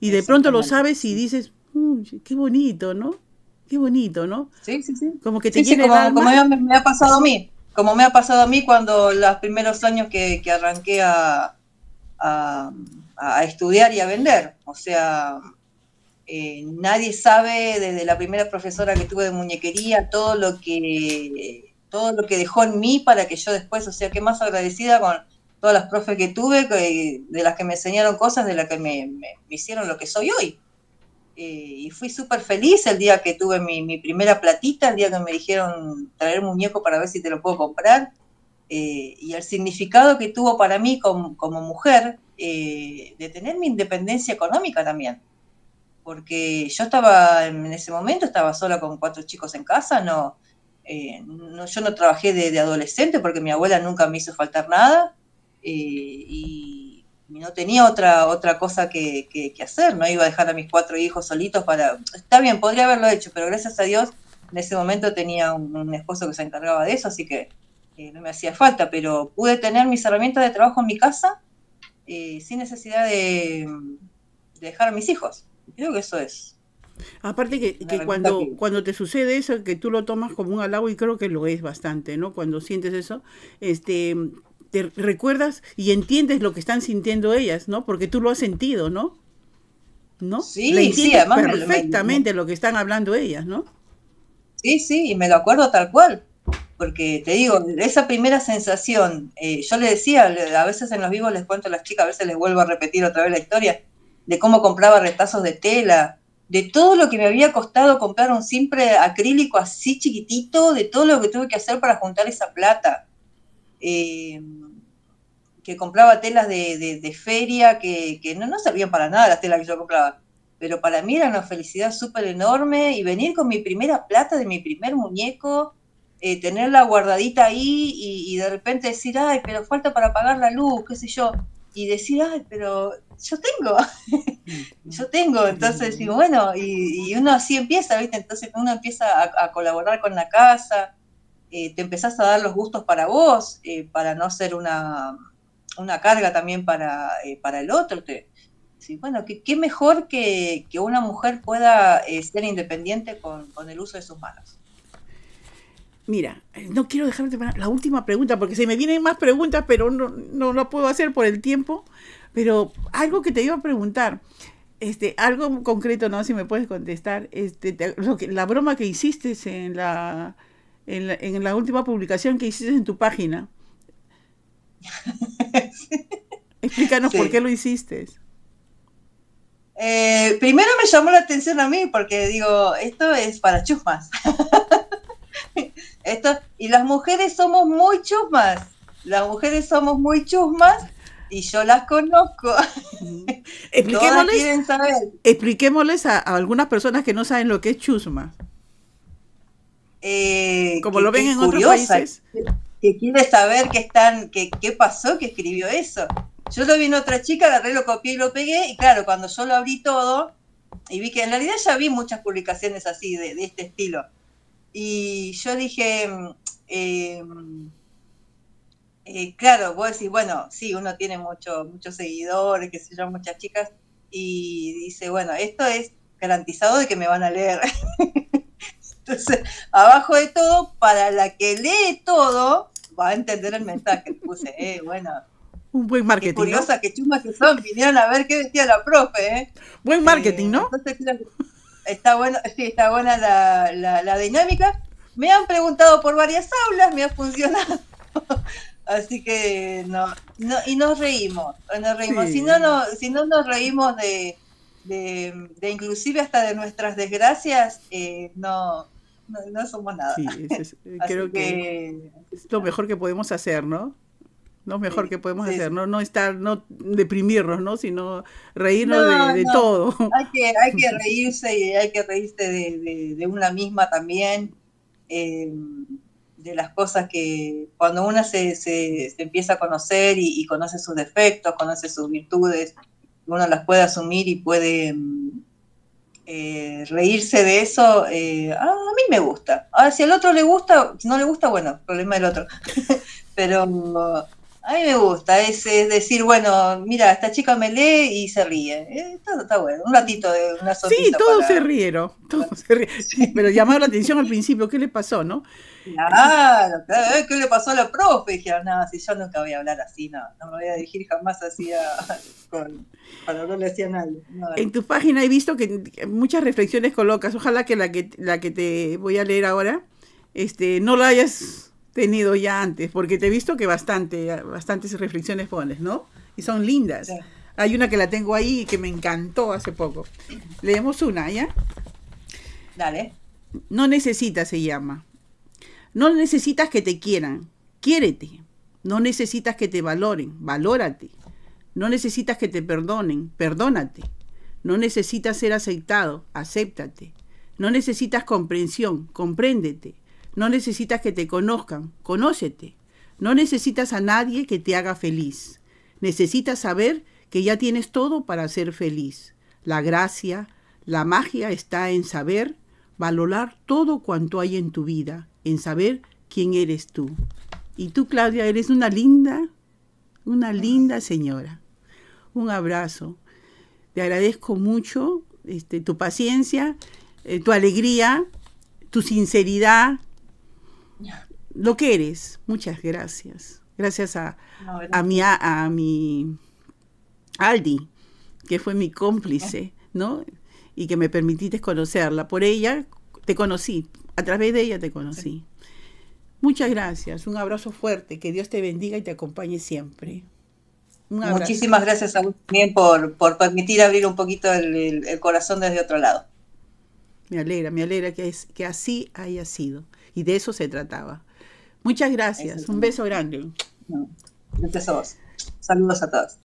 A: Y de pronto lo sabes y dices, qué bonito, ¿no? Qué bonito, ¿no?
B: Sí, sí, sí.
A: Como que te
B: sí, como, me, ha pasado a mí. Como me ha pasado a mí cuando los primeros años que, arranqué a, a, estudiar y a vender. O sea, eh, nadie sabe desde la primera profesora que tuve de muñequería todo lo que todo lo que dejó en mí para que yo después, o sea, qué más agradecida con todas las profes que tuve, de las que me enseñaron cosas, de las que me hicieron lo que soy hoy. Eh, y fui súper feliz el día que tuve mi, primera platita, el día que me dijeron traer muñeco para ver si te lo puedo comprar. Eh, y el significado que tuvo para mí como, mujer eh, de tener mi independencia económica también. Porque yo estaba, en ese momento, estaba sola con cuatro chicos en casa, no, yo no trabajé de, de, adolescente porque mi abuela nunca me hizo faltar nada. y no tenía otra, otra cosa que, hacer, no iba a dejar a mis cuatro hijos solitos para... Está bien, podría haberlo hecho, pero gracias a Dios en ese momento tenía un, esposo que se encargaba de eso, así que eh, no me hacía falta, pero pude tener mis herramientas de trabajo en mi casa eh, sin necesidad de, dejar a mis hijos. Creo que eso es.
A: Aparte que, cuando, cuando te sucede eso, que tú lo tomas como un halago, y creo que lo es bastante, ¿no? Cuando sientes eso, este te recuerdas y entiendes lo que están sintiendo ellas, ¿no? Porque tú lo has sentido, ¿no? ¿No?
B: Sí, sí,
A: además perfectamente lo que están hablando ellas, ¿no?
B: Sí, sí, y me lo acuerdo tal cual. Porque te digo, esa primera sensación, eh, yo le decía, a veces en los vivos les cuento a las chicas, a veces les vuelvo a repetir otra vez la historia, de cómo compraba retazos de tela, de todo lo que me había costado comprar un simple acrílico así chiquitito, de todo lo que tuve que hacer para juntar esa plata. Eh, que compraba telas de, feria que, no, no servían para nada las telas que yo compraba. Pero para mí era una felicidad súper enorme y venir con mi primera plata de mi primer muñeco, eh, tenerla guardadita ahí y, de repente decir, ay, pero falta para pagar la luz, qué sé yo. Y decir, ay, pero yo tengo, yo tengo. Entonces digo, bueno, y, uno así empieza, ¿viste? Entonces uno empieza a colaborar con la casa, eh, te empezás a dar los gustos para vos, eh, para no ser una, carga también para, eh, para el otro. Te, bueno, ¿qué, mejor que, una mujer pueda ser independiente con, el uso de sus manos.
A: Mira, no quiero dejarte para la última pregunta porque se me vienen más preguntas, pero no, no lo puedo hacer por el tiempo. Pero algo que te iba a preguntar, este, algo concreto, no si me puedes contestar, este, lo que, la broma que hiciste en la, en la, en la última publicación que hiciste en tu página. Explícanos por qué lo hiciste.
B: Eh, primero me llamó la atención a mí porque digo, esto es para chusmas. esto, y las mujeres somos muy chusmas. Las mujeres somos muy chusmas y yo las conozco.
A: expliquémosles, expliquémosles a, algunas personas que no saben lo que es chusma.
B: Eh,
A: Como lo ven en otros países.
B: Que, quiere saber qué, están, qué, qué pasó, que escribió eso. Yo lo vi en otra chica, agarré, lo copié y lo pegué, y claro, cuando yo lo abrí todo, y vi que en realidad ya vi muchas publicaciones así, de, este estilo. Y yo dije, eh, eh, claro, vos decís, bueno, sí, uno tiene mucho, muchos seguidores, que se yo, muchas chicas, y dice, bueno, esto es garantizado de que me van a leer. Entonces, abajo de todo, para la que lee todo, va a entender el mensaje. Puse, eh, bueno.
A: Un buen marketing. Qué
B: curiosa, ¿no? qué chumas que son, vinieron a ver qué decía la profe, ¿eh?
A: Buen marketing, ¿no?
B: Entonces, está bueno, sí, está buena la, la, la dinámica. Me han preguntado por varias aulas, me ha funcionado. Así que no, no y nos reímos, nos reímos. Si no, no, si no nos reímos de, de, inclusive hasta de nuestras desgracias, eh, no, no, somos nada. Sí,
A: creo que, es lo mejor que podemos hacer, ¿no? Lo mejor que podemos hacer, ¿no? No estar, no deprimirnos, ¿no? Sino reírnos de, todo.
B: Hay que, hay que reírse y hay que reírse de, de una misma también. Eh, de las cosas que cuando una se, se, empieza a conocer y, conoce sus defectos, conoce sus virtudes, uno las puede asumir y puede mm, eh, reírse de eso, eh, ah, a mí me gusta. Ahora, si al otro le gusta, si no le gusta, bueno, problema del otro. Pero a mí me gusta, es, decir, bueno, mira, esta chica me lee y se ríe. Eh, está, bueno, un ratito de una.
A: Sí, todos se rieron, todos se rieron. pero llamaba la atención al principio, ¿qué le pasó, no?
B: Claro, claro, ¿qué le pasó a la profe? Dijeron, no, si yo nunca voy a hablar así, no, no me voy a dirigir jamás así a, con, cuando no le hacía nadie.
A: en tu página he visto que muchas reflexiones colocas, ojalá que la que, la que te voy a leer ahora, este, no la hayas tenido ya antes, porque te he visto que bastante, bastantes reflexiones pones, ¿no? Y son lindas. Hay una que la tengo ahí y que me encantó hace poco. Leemos una, ¿ya?
B: Dale.
A: No necesitas, se llama. No necesitas que te quieran, quiérete. No necesitas que te valoren, valórate. No necesitas que te perdonen, perdónate. No necesitas ser aceptado, acéptate. No necesitas comprensión, compréndete. No necesitas que te conozcan, conócete. No necesitas a nadie que te haga feliz. Necesitas saber que ya tienes todo para ser feliz. La gracia, la magia está en saber valorar todo cuanto hay en tu vida, en saber quién eres tú. Y tú, Claudia, eres una linda, una linda señora. Un abrazo. Te agradezco mucho este, tu paciencia, eh, tu alegría, tu sinceridad, lo que eres. Muchas gracias. Gracias a, a, mi, a, mi Aldi, que fue mi cómplice, ¿no? Y que me permitiste conocerla. Por ella te conocí, a través de ella te conocí. Muchas gracias, un abrazo fuerte, que Dios te bendiga y te acompañe siempre.
B: Muchísimas gracias a vos también por, por permitir abrir un poquito el, el, corazón desde otro lado.
A: Me alegra, me alegra que, es, que así haya sido. Y de eso se trataba. Muchas gracias. Un beso grande.
B: Gracias a vos. Saludos a todos.